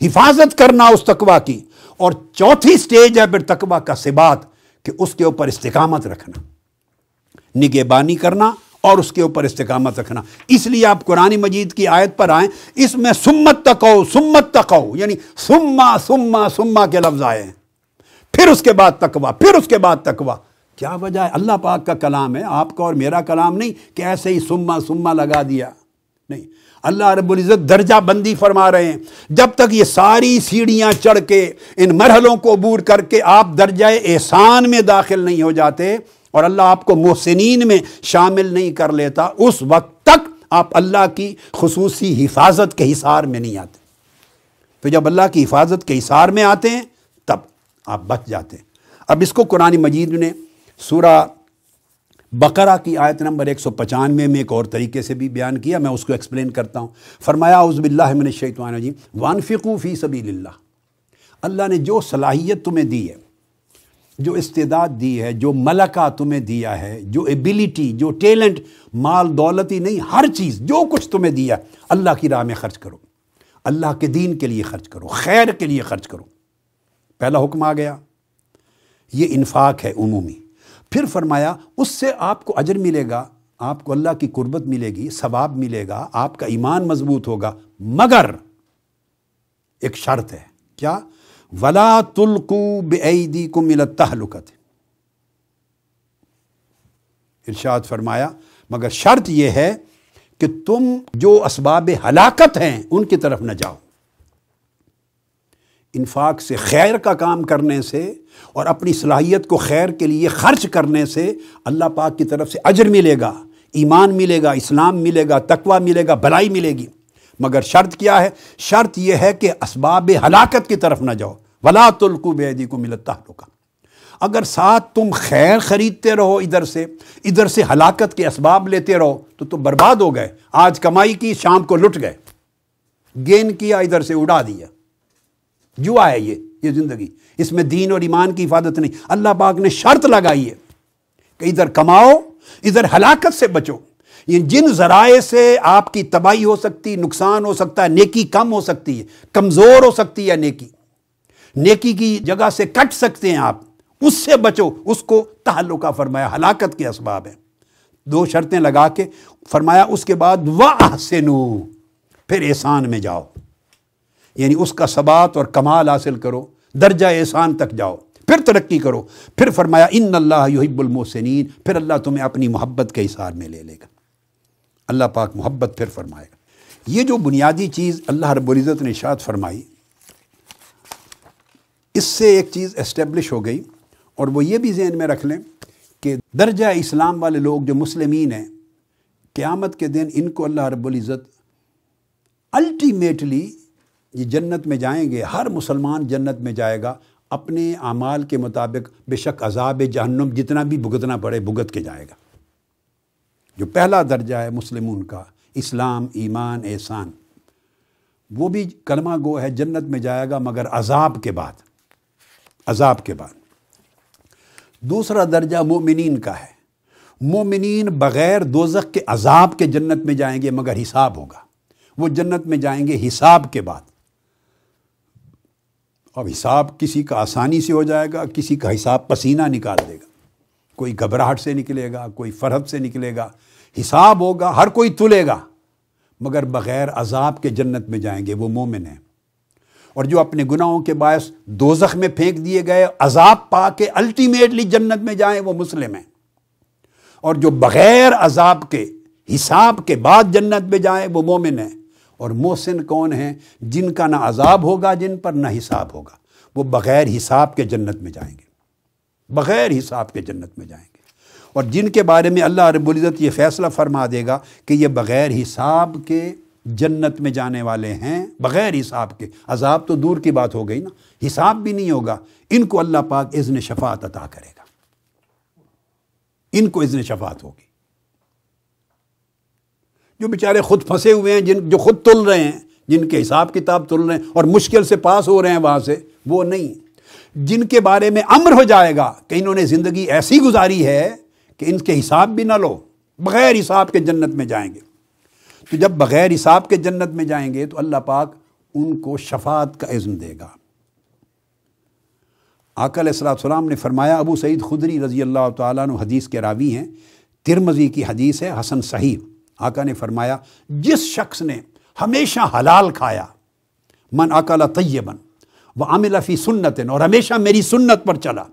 हिफाजत करना उस तकवा की। और चौथी स्टेज है फिर तकवा का सिबात, कि उसके ऊपर इस्तेकामत रखना। निगेबानी करना और उसके ऊपर इस्तेकामत रखना। इसलिए आप कुरानी मजीद की आयत पर आए, इसमें सुम्मत तको सुम्मत तको, यानी सुम्मा सुम्मा सुम्मा के लफ्ज आए फिर उसके बाद तकवा, फिर उसके बाद तकवा। क्या वजह है? अल्लाह पाक का कलाम है, आपका और मेरा कलाम नहीं कि ऐसे ही सुम्मा सुम्मा लगा दिया। नहीं। अल्लाह रबुल्ज़त दर्जा बंदी फरमा रहे हैं। जब तक ये सारी सीढ़ियाँ चढ़ के, इन मरहलों को अबूर करके आप दर्जा एहसान में दाखिल नहीं हो जाते और अल्लाह आपको मोहसिन में शामिल नहीं कर लेता, उस वक्त तक आप अल्लाह की खसूसी हिफाजत के हिसार में नहीं आते। तो जब अल्लाह की हिफाजत के हिसार में आते हैं, तब आप बच जाते हैं। अब इसको कुरानी मजीद ने सूरा बकरा की आयत नंबर एक सौ पचानवे में एक और तरीके से भी बयान किया, मैं उसको एक्सप्लेन करता हूँ। फरमाया उज़बिल्लामिन शैतवानजी वानफ़िकू फ़ी सबी अल्लाह ने जो सलाहियत तुम्हें दी है, जो इस्तेदाद दी है, जो मलका तुम्हें दिया है, जो एबिलिटी, जो टैलेंट, माल दौलती नहीं, हर चीज़, जो कुछ तुम्हें दिया, अल्लाह की राह में खर्च करो। अल्लाह के दीन के लिए खर्च करो, खैर के लिए खर्च करो। पहला हुक्म आ गया, ये इन्फाक है उमूमी। फिर फरमाया, उससे आपको अजर मिलेगा, आपको अल्लाह की कुर्बत मिलेगी, सवाब मिलेगा, आपका ईमान मज़बूत होगा। मगर एक शर्त है, क्या? वला तुलकू बेदी को मिलतहलुकत इर्शाद फरमाया, मगर शर्त यह है कि तुम जो इसबाब हलाकत हैं, उनकी तरफ़ न जाओ। इन्फाक से, खैर का काम करने से और अपनी सलाहियत को खैर के लिए खर्च करने से अल्लाह पाक की तरफ़ से अजर मिलेगा, ईमान मिलेगा, इस्लाम मिलेगा, तकवा मिलेगा, भलाई मिलेगी। मगर शर्त क्या है? शर्त यह है कि इसबाब हलाकत की तरफ़ ना जाओ। वला तुल्कु बेदी को मिलता का अगर साथ तुम खैर ख़रीदते रहो इधर से इधर से हलाकत के इसबाब लेते रहो तो तुम बर्बाद हो गए। आज कमाई की, शाम को लुट गए। गेन किया, इधर से उड़ा दिया। जुआ है ये ये ज़िंदगी। इसमें दीन और ईमान की हिफाजत नहीं। अल्लाह पाक ने शर्त लगाई है कि इधर कमाओ, इधर हलाकत से बचो। जिन जराए से आपकी तबाही हो सकती, नुकसान हो सकता है, नेकी कम हो सकती है, कमज़ोर हो सकती है नेकी। नेकी की जगह से कट सकते हैं आप, उससे बचो, उसको तहल्लुका फरमाया, हलाकत के इसबाब है। दो शर्तें लगा के फरमाया, उसके बाद वाह से फिर एहसान में जाओ। यानी उसका सबात और कमाल हासिल करो, दर्जा एहसान तक जाओ, फिर तरक्की करो, फिर फरमाया इन अल्लाह युहिब्बुलमोहसिन फिर अल्लाह तुम्हें अपनी मोहब्बत के हिसार में ले लेगा। अल्लाह पाक मोहब्बत फिर फरमाएगा ये जो बुनियादी चीज़ अल्लाह रबुल्ज़त ने शाद फरमाई, इससे एक चीज़ इस्टेब्लिश हो गई, और वो ये भी जहन में रख लें कि दर्जा इस्लाम वाले लोग जो मुसलमिन हैं, क़्यामत के दिन इनको अल्लाह रब्ज़त अल्टीमेटली ये जन्नत में जाएँगे, हर मुसलमान जन्नत में जाएगा, अपने अमाल के मुताबिक बेशक अजाब जहन्नुम जितना भी भुगतना पड़े, भुगत के जाएगा। जो पहला दर्जा है मुस्लिम का, इस्लाम, ईमान, एहसान, वो भी कलमा गो है, जन्नत में जाएगा, मगर अजाब के बाद, अजाब के बाद। दूसरा दर्जा मोमिन का है। मोमिन बग़ैर दोजक के अजाब के जन्नत में जाएँगे, मगर हिसाब होगा। वो जन्नत में जाएँगे हिसाब के बाद। अब हिसाब किसी का आसानी से हो जाएगा, किसी का हिसाब पसीना निकाल देगा। कोई घबराहट से निकलेगा, कोई फरहत से निकलेगा। हिसाब होगा, हर कोई तुलेगा, मगर बग़ैर अजाब के जन्नत में जाएँगे, वो मोमिन हैं। और जो अपने गुनाहों के बायस दोजख में फेंक दिए गए, अजाब पा के अल्टीमेटली जन्नत में जाए, वो मुस्लिम हैं। और जो बग़ैर अजाब के, हिसाब के बाद जन्नत में जाए, वो मोमिन है। और मोहसिन कौन है? जिनका ना अजाब होगा, जिन पर ना हिसाब होगा। वो बग़ैर हिसाब के जन्नत में जाएँगे। बग़ैर हिसाब के जन्नत में जाएँगे। और जिनके बारे में अल्लाह रबुल्ज़त ये फ़ैसला फरमा देगा कि ये बग़ैर हिसाब के जन्नत में जाने वाले हैं, बग़ैर हिसाब के। अजाब तो दूर की बात हो गई ना। हिसाब भी नहीं होगा। इनको अल्लाह पाक इज़्न शफात अता करेगा। इनको इज़्न शफात होगी। जो बेचारे खुद फंसे हुए हैं, जिन, जो खुद तुल रहे हैं, जिनके हिसाब किताब तुल रहे हैं और मुश्किल से पास हो रहे हैं वहाँ से, वो नहीं। जिनके बारे में अम्र हो जाएगा कि इन्होंने ज़िंदगी ऐसी गुजारी है कि इनके हिसाब भी ना लो, बग़ैर हिसाब के जन्नत में जाएँगे। तो जब बग़ैर हिसाब के जन्नत में जाएँगे तो अल्लाह पाक उनको शफात का इज़्न देगा। आकल सलाम ने फरमाया, अबू सईद खुदरी रज़ी अल्लाह तु हदीस के रावी हैं। तिरमज़ी की हदीस है, हसन सही आका ने फरमाया, जिस शख्स ने हमेशा हलाल खाया, मन अकला तय्यबन व अमिल फ़ी सुन्नतिन, और हमेशा मेरी सुन्नत पर चला,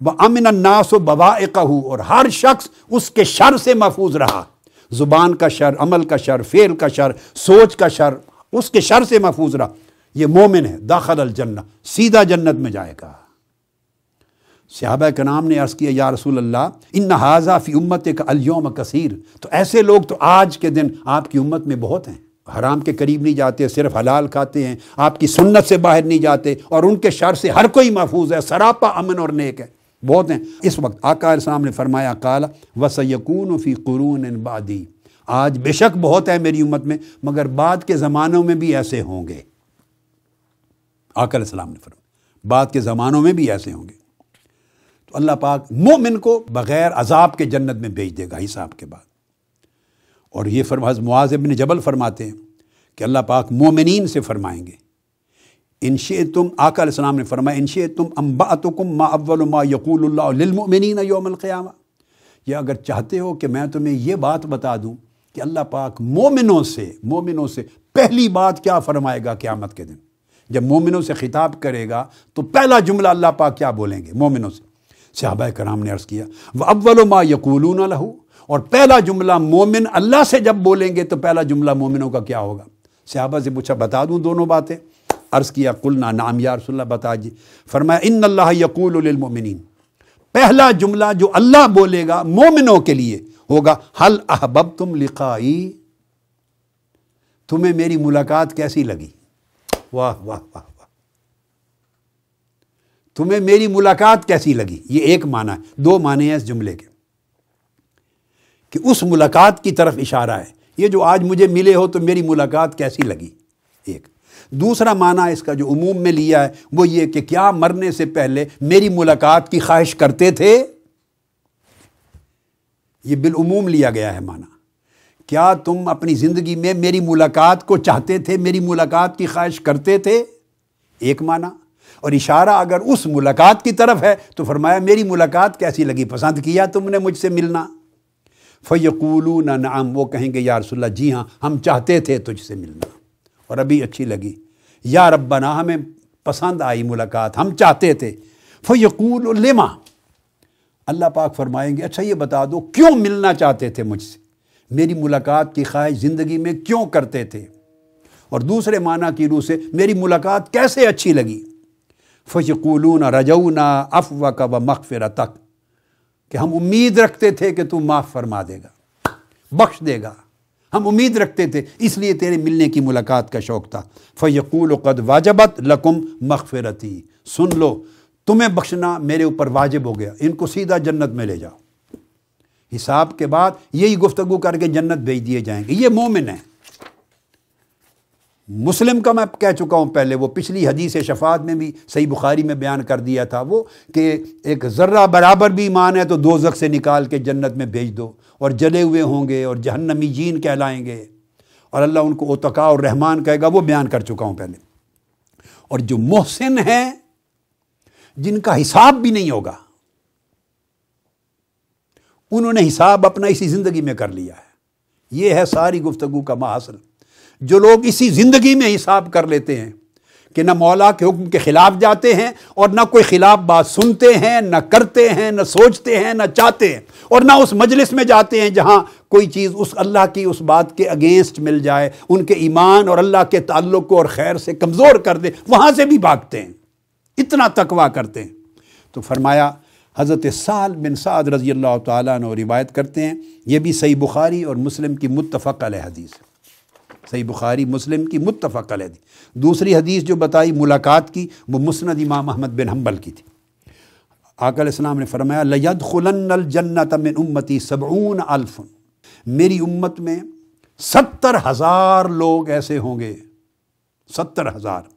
व अमिन नास बवाक़हू और हर शख्स उसके शर से महफूज रहा। ज़ुबान का शर, अमल का शर, फ़ेल का शर, सोच का शर, उसके शर से महफूज रहा। ये मोमिन है, दाखल जन्ना सीधा जन्नत में जाएगा। सहाबा के नाम ने अर्ज़ किया, या रसूल अल्लाह इन हाजा फ़ी उम्मत का अलयोम कसीर। तो ऐसे लोग तो आज के दिन आपकी उम्मत में बहुत हैं। हराम के करीब नहीं जाते, सिर्फ़ हलाल खाते हैं। आपकी सुन्नत से बाहर नहीं जाते और उनके शर से हर कोई महफूज है, सरापा अमन और नेक है। बहुत हैं। इस वक्त आकार ने फरमाया, काला, वसयकून फ़ी क़रून बादी। आज बेशक बहुत है मेरी उम्मत में, मगर बाद के ज़मानों में भी ऐसे होंगे। आकर सलाम ने फरमा बाद के ज़मानों में भी ऐसे होंगे। तो अल्लाह पाक मोमिन को बग़ैर अजाब के जन्नत में भेज देगा हिसाब के बाद। और ये फरमाज मुआज जबल फरमाते हैं कि अल्लाह पाक मोमिन से फरमाएँगे इनशे तुम आका सलाम ने फरमाया इनशे तुम अम्बा तुम मा अव्वल मा यकूलमिन योमक़यामा या अगर चाहते हो कि मैं तुम्हें यह बात बता दूँ कि अल्लाह पाक मोमिनों से मोमिनों से पहली बात क्या फरमाएगा क़्यामत के दिन? जब मोमिनों से ख़िताब करेगा तो पहला जुमला अल्लाह पाक क्या बोलेंगे? मोमिनों से। सहाबा कराम ने अर्ज़ किया वह अव्वल मा यकूलून लहू। और पहला जुमला मोमिन अल्लाह से जब बोलेंगे तो पहला जुमला मोमिनों का क्या होगा? सहाबा से पूछा, बता दूँ दोनों बातें? अर्ज़ किया, कुलना, नाम या रसुल्ला बता जी। फरमाया इन अल्लाह यकूलमिन पहला जुमला जो अल्लाह बोलेगा मोमिनों के लिए होगा, हल अहबब तुम लिखाई तुम्हें मेरी मुलाकात कैसी लगी? वाह वाह वाह तुम्हें मेरी मुलाकात कैसी लगी? ये एक माना है। दो माने हैं इस जुमले के। कि उस मुलाकात की तरफ़ इशारा है। ये जो आज मुझे मिले हो तो मेरी मुलाकात कैसी लगी? एक। दूसरा माना इसका जो उमूम में लिया है, वो ये कि क्या मरने से पहले मेरी मुलाकात की ख्वाहिश करते थे? ये बिलूम लिया गया है माना। क्या तुम अपनी ज़िंदगी में मेरी मुलाकात को चाहते थे? मेरी मुलाकात की ख्वाहिश करते थे? एक माना। और इशारा अगर उस मुलाकात की तरफ़ है तो फरमाया, मेरी मुलाकात कैसी लगी? पसंद किया तुमने मुझसे मिलना? फ़यकूलू नाम, वो कहेंगे, या रसुल्ला जी हाँ हम चाहते थे तुझसे मिलना। और अभी अच्छी लगी। या रब्बना, हमें पसंद आई मुलाकात, हम चाहते थे। फ़यकूल लेमा। अल्लाह पाक फरमाएँगे अच्छा ये बता दो, क्यों मिलना चाहते थे मुझसे? मेरी मुलाकात की ख्वाहिश ज़िंदगी में क्यों करते थे? और दूसरे माना की रूह से, मेरी मुलाकात कैसे अच्छी लगी? फ़यकूलून रजऊना अफ़वा का व मगफ़िर तक कि हम उम्मीद रखते थे कि तू माफ़ फरमा देगा बख्श देगा हम उम्मीद रखते थे इसलिए तेरे मिलने की मुलाकात का शौक़ था फ़यकूल कद वाजबत लकुम मगफ़रती सुन लो तुम्हें बख्शना मेरे ऊपर वाजिब हो गया इनको सीधा जन्नत में ले जाओ हिसाब के बाद यही गुफ्तगु करके जन्नत भेज दिए जाएँगे ये मोमिन है मुस्लिम का मैं कह चुका हूँ पहले, वो पिछली हदीस शफात में भी, सही बुखारी में बयान कर दिया था वो, कि एक ज़र्रा बराबर भी ईमान है तो दो जख से निकाल के जन्नत में भेज दो, और जले हुए होंगे और जहन्नमी जीन कहलाएँगे। और अल्लाह उनको ओतका और रहमान कहेगा, वो बयान कर चुका हूँ पहले। और जो मोहसिन हैं, जिनका हिसाब भी नहीं होगा, उन्होंने हिसाब अपना इसी ज़िंदगी में कर लिया है। ये है सारी गुफ्तगु का महासल जो लोग इसी ज़िंदगी में हिसाब कर लेते हैं कि ना मौला के हुक्म के ख़िलाफ़ जाते हैं और ना कोई ख़िलाफ़ बात सुनते हैं, ना करते हैं, न सोचते हैं, न चाहते हैं और ना उस मजलिस में जाते हैं जहाँ कोई चीज़ उस अल्लाह की उस बात के अगेंस्ट मिल जाए, उनके ईमान और अल्लाह के ताल्लुक़ को और खैर से कमज़ोर कर दे, वहाँ से भी भागते हैं, इतना तकवा करते हैं। तो फरमाया, हज़रत साल बिन साद रज़ी अल्लाह तु रिवायत करते हैं, ये भी सही बुखारी और मुस्लिम की मुतफ़ हदीस सही बुखारी, मुस्लिम की मुतफ़ हदीस दूसरी हदीस जो बताई, मुलाकात की, वो मुस्ंद इमाम अहमद बिन हम्बल की थी। आकल इस्लाम ने फरमाया लयद खुलन्नल जन्नत मिन उम्मती सबून अल्फ मेरी उम्मत में सत्तर हज़ार लोग ऐसे होंगे, सत्तर हज़ार।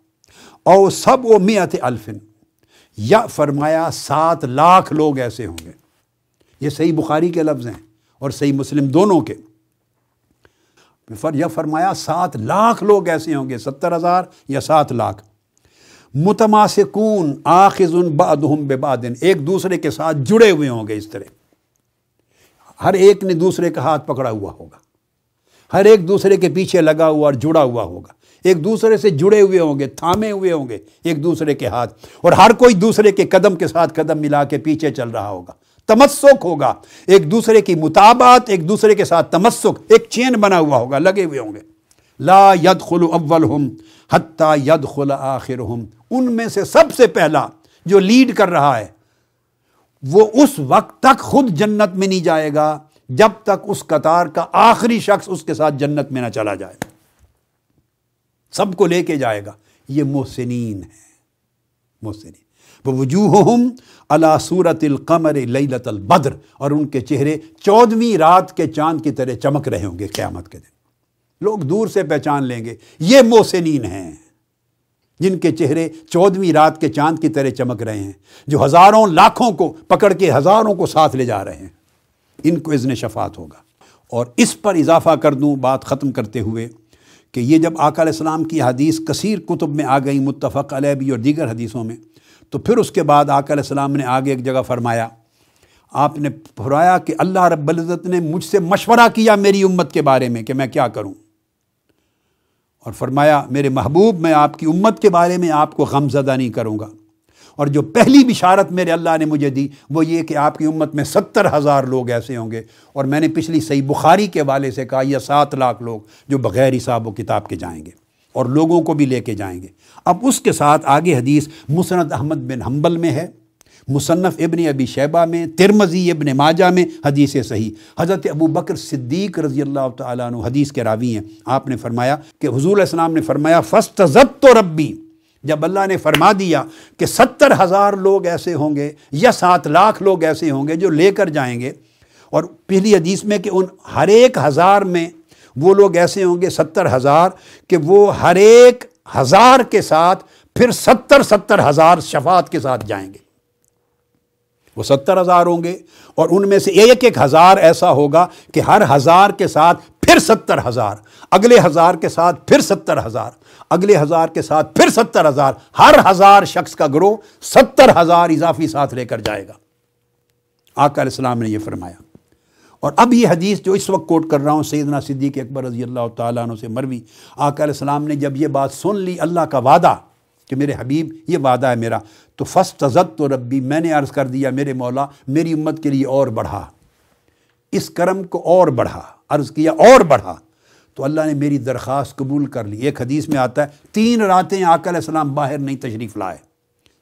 और सब वो मियात अल्फिन। या फरमाया, सात लाख लोग ऐसे होंगे। ये सही बुखारी के लफ्ज़ हैं और सही मुस्लिम दोनों के। फर, यह फरमाया, सात लाख लोग ऐसे होंगे, सत्तर हज़ार या सात लाख। मुतमासिकून आखिजुन बादहम बेबादिन एक दूसरे के साथ जुड़े हुए होंगे इस तरह। हर एक ने दूसरे का हाथ पकड़ा हुआ होगा। हर एक दूसरे के पीछे लगा हुआ और जुड़ा हुआ होगा। एक दूसरे से जुड़े हुए होंगे, थामे हुए होंगे, एक दूसरे के हाथ। और हर कोई दूसरे के कदम के साथ कदम मिला के पीछे चल रहा होगा। तमस्सुक होगा। एक दूसरे की मुताबात, एक दूसरे के साथ तमस्सुक, एक चेन बना हुआ होगा, लगे हुए होंगे। ला यद खुल अव्वल हम हत्ता यद खुल आखिर हम उनमें से सबसे पहला जो लीड कर रहा है, वो उस वक्त तक खुद जन्नत में नहीं जाएगा, जब तक उस कतार का आखिरी शख्स उसके साथ जन्नत में ना चला जाए। सबको लेके जाएगा। ये मोहसिन है। मोहसिन वजूहम अला सूरत कमर लतल बद्र, और उनके चेहरे चौदहवीं रात के चाँद की तरह चमक रहे होंगे क़्यामत के दिन। लोग दूर से पहचान लेंगे, ये मोहसिन हैं, जिनके चेहरे चौदहवीं रात के चाँद की तरह चमक रहे हैं, जो हज़ारों लाखों को पकड़ के हज़ारों को साथ ले जा रहे हैं। इनको इज़न शफात होगा। और इस पर इजाफ़ा कर दूँ बात ख़त्म करते हुए कि ये जब आकाम की हदीस कसीर कुतुब में आ गई मुतफ़ अलबी और दीगर हदीसों में तो फिर उसके बाद आकाम ने आगे एक जगह फरमाया, आपने फरमाया कि अल्लाह रब्ज़त ने मुझसे मशवरा किया मेरी उम्मत के बारे में कि मैं क्या करूँ। और फरमाया, मेरे महबूब, मैं आपकी उम्मत के बारे में आपको गमज़दा नहीं करूँगा। और जो पहली बिशारत मेरे अल्लाह ने मुझे दी, वो ये कि आपकी उम्मत में सत्तर हज़ार लोग ऐसे होंगे। और मैंने पिछली सही बुखारी के वाले से कहा, यह सात लाख लोग जो बग़ैर हिसाब व किताब के जाएँगे। और लोगों को भी लेके जाएँगे। अब उसके साथ आगे हदीस मुसनद अहमद बिन हम्बल में है मुसन्फ़ इबन अबी शैबा में, तिरमज़ी इबन माजा में हदीस सही। हज़रत अबू बकर सिद्दीक रज़ी अल्लाह तु हदीस के रावी हैं। आपने फरमाया कि हजूल इस्लाम ने फरमाया फ़स्त तो रब्बी। जब अल्लाह ने फरमा दिया कि सत्तर हज़ार लोग ऐसे होंगे या सात लाख लोग ऐसे होंगे जो लेकर जाएँगे, और पहली हदीस में कि उन हर एक हज़ार में वो लोग ऐसे होंगे सत्तर हज़ार कि वो हर एक हज़ार के साथ फिर सत्तर सत्तर हज़ार शफात के साथ जाएँगे। वो सत्तर हज़ार होंगे और उनमें से एक एक हज़ार ऐसा होगा कि हर हज़ार के साथ फिर सत्तर हज़ार, अगले हज़ार के साथ फिर सत्तर हज़ार, अगले हज़ार के साथ फिर सत्तर हज़ार, हर हज़ार शख्स का ग्रोह सत्तर हज़ार इजाफी साथ लेकर जाएगा। आकर इस्लाम ने यह फरमाया। और अब ये हदीस जो इस वक्त कोट कर रहा हूँ सैदना सिद्दीक अकबर रज़ी अल्लाह तु से मरवी इस्लाम ने जब ये बात सुन ली, अल्लाह का वादा कि मेरे हबीब, ये वादा है मेरा तो फस तजत तो रब्बी, मैंने अर्ज़ कर दिया, मेरे मौला, मेरी उम्मत के लिए और बढ़ा। इस करम को और बढ़ा, अर्ज़ किया और बढ़ा। तो अल्लाह ने मेरी दरख्वास्त कबूल कर ली। एक हदीस में आता है, तीन रातें आकल बाहर नहीं तशरीफ़ लाए।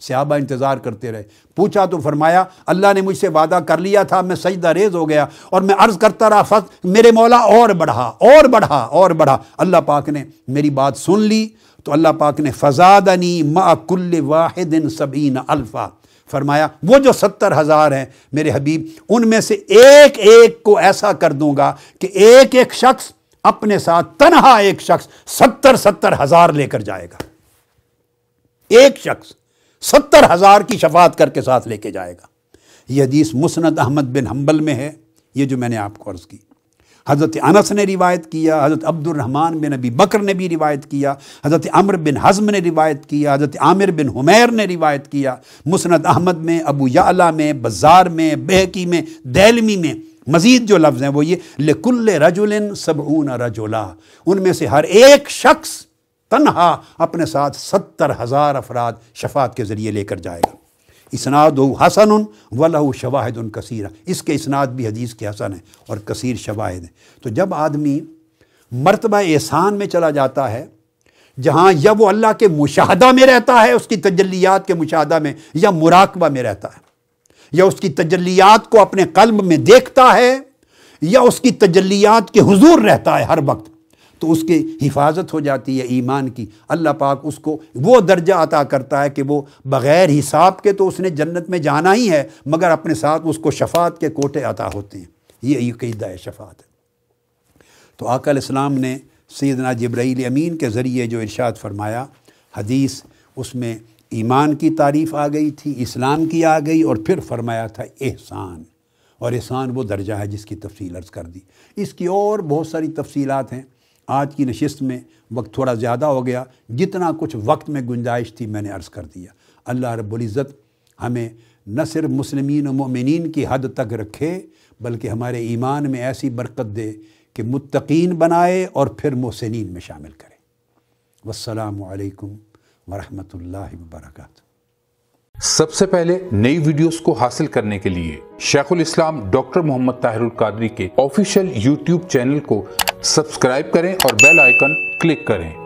सहाबा इंतज़ार करते रहे। पूछा तो फरमाया, अल्लाह ने मुझसे वादा कर लिया था, मैं सजदा रेज हो गया और मैं अर्ज़ करता रहा, फस, मेरे मौला और बढ़ा और बढ़ा और बढ़ा। अल्लाह पाक ने मेरी बात सुन ली तो अल्लाह पाक ने फ़जादनी माकुल्ल वाहिदिन सबीन अल्फ़ा। फरमाया, वो जो सत्तर हज़ार हैं, मेरे हबीब, उनमें से एक एक को ऐसा कर दूँगा कि एक एक शख्स अपने साथ, तनहा एक शख्स सत्तर सत्तर हज़ार लेकर जाएगा। एक शख्स। सत्तर हज़ार की शफात करके साथ लेके जाएगा। यह हदीस मुसनद अहमद बिन हम्बल में है, ये जो मैंने आपको अर्ज़ की। हज़रत अनस ने रिवायत किया, हज़रत अब्दुलरहमान बिन अबी बकर ने भी रिवायत किया, हज़रत अमर बिन हज़म ने रिवायत किया, हज़रत आमिर बिन हुमैर ने रिवायत किया। मुसनद अहमद में, अबू याला में, बाज़ार में, बहकी में दैलमी में मज़ीद जो लफ्ज़ हैं वो ये लकुल्ल रजुलिन सबून रजुला। उनमें से हर एक शख्स तनहा अपने साथ सत्तर हज़ार अफराद शफात के ज़रिए लेकर जाएगा। इसनाद हसन उन वलह शवाहिद कसीर। इसके इसनाद भी हदीस के हसन है और कसीर शवाहिद है। तो जब आदमी मरतबा एहसान में चला जाता है, जहाँ या वो अल्लाह के मुशाहदा में रहता है, उसकी तजलियात के मुशाहदा में, या मुराकबा में रहता है, या उसकी तजलियात को अपने कल्ब में देखता है, या उसकी तजलियात के हुजूर रहता है हर वक्त तो उसकी हिफाजत हो जाती है ईमान की। अल्लाह पाक उसको वो दर्जा अता करता है कि वो बग़ैर हिसाब के तो उसने जन्नत में जाना ही है, मगर अपने साथ उसको शफात के कोटे अता होते हैं। ये है, शफात है। तो आकल इस्लाम ने सैदना जब्राईल अमीन के ज़रिए जो इरशाद फरमाया, हदीस उसमें ईमान की तारीफ़ आ गई थी, इस्लाम की आ गई और फिर फरमाया था एहसान। और एहसान वो दर्जा है जिसकी तफसील अर्ज़ कर दी। इसकी और बहुत सारी तफसीलात हैं। आज की नशस्त में वक्त थोड़ा ज़्यादा हो गया। जितना कुछ वक्त में गुंजाइश थी, मैंने अर्ज़ कर दिया। अल्लाह रब्बुल हमें न सिर्फ़ मुसलमिन मोमिन की हद तक रखे, बल्कि हमारे ईमान में ऐसी बरकत दे कि मुत्तकीन बनाए और फिर मोहसिन में शामिल करें। वसलकम वरहमल वर्का
सबसे पहले नई वीडियोस को हासिल करने के लिए शेखुल इस्लाम, डॉक्टर मोहम्मद ताहिरुल कादरी के ऑफिशियल यूट्यूब चैनल को सब्सक्राइब करें और बेल आइकन क्लिक करें।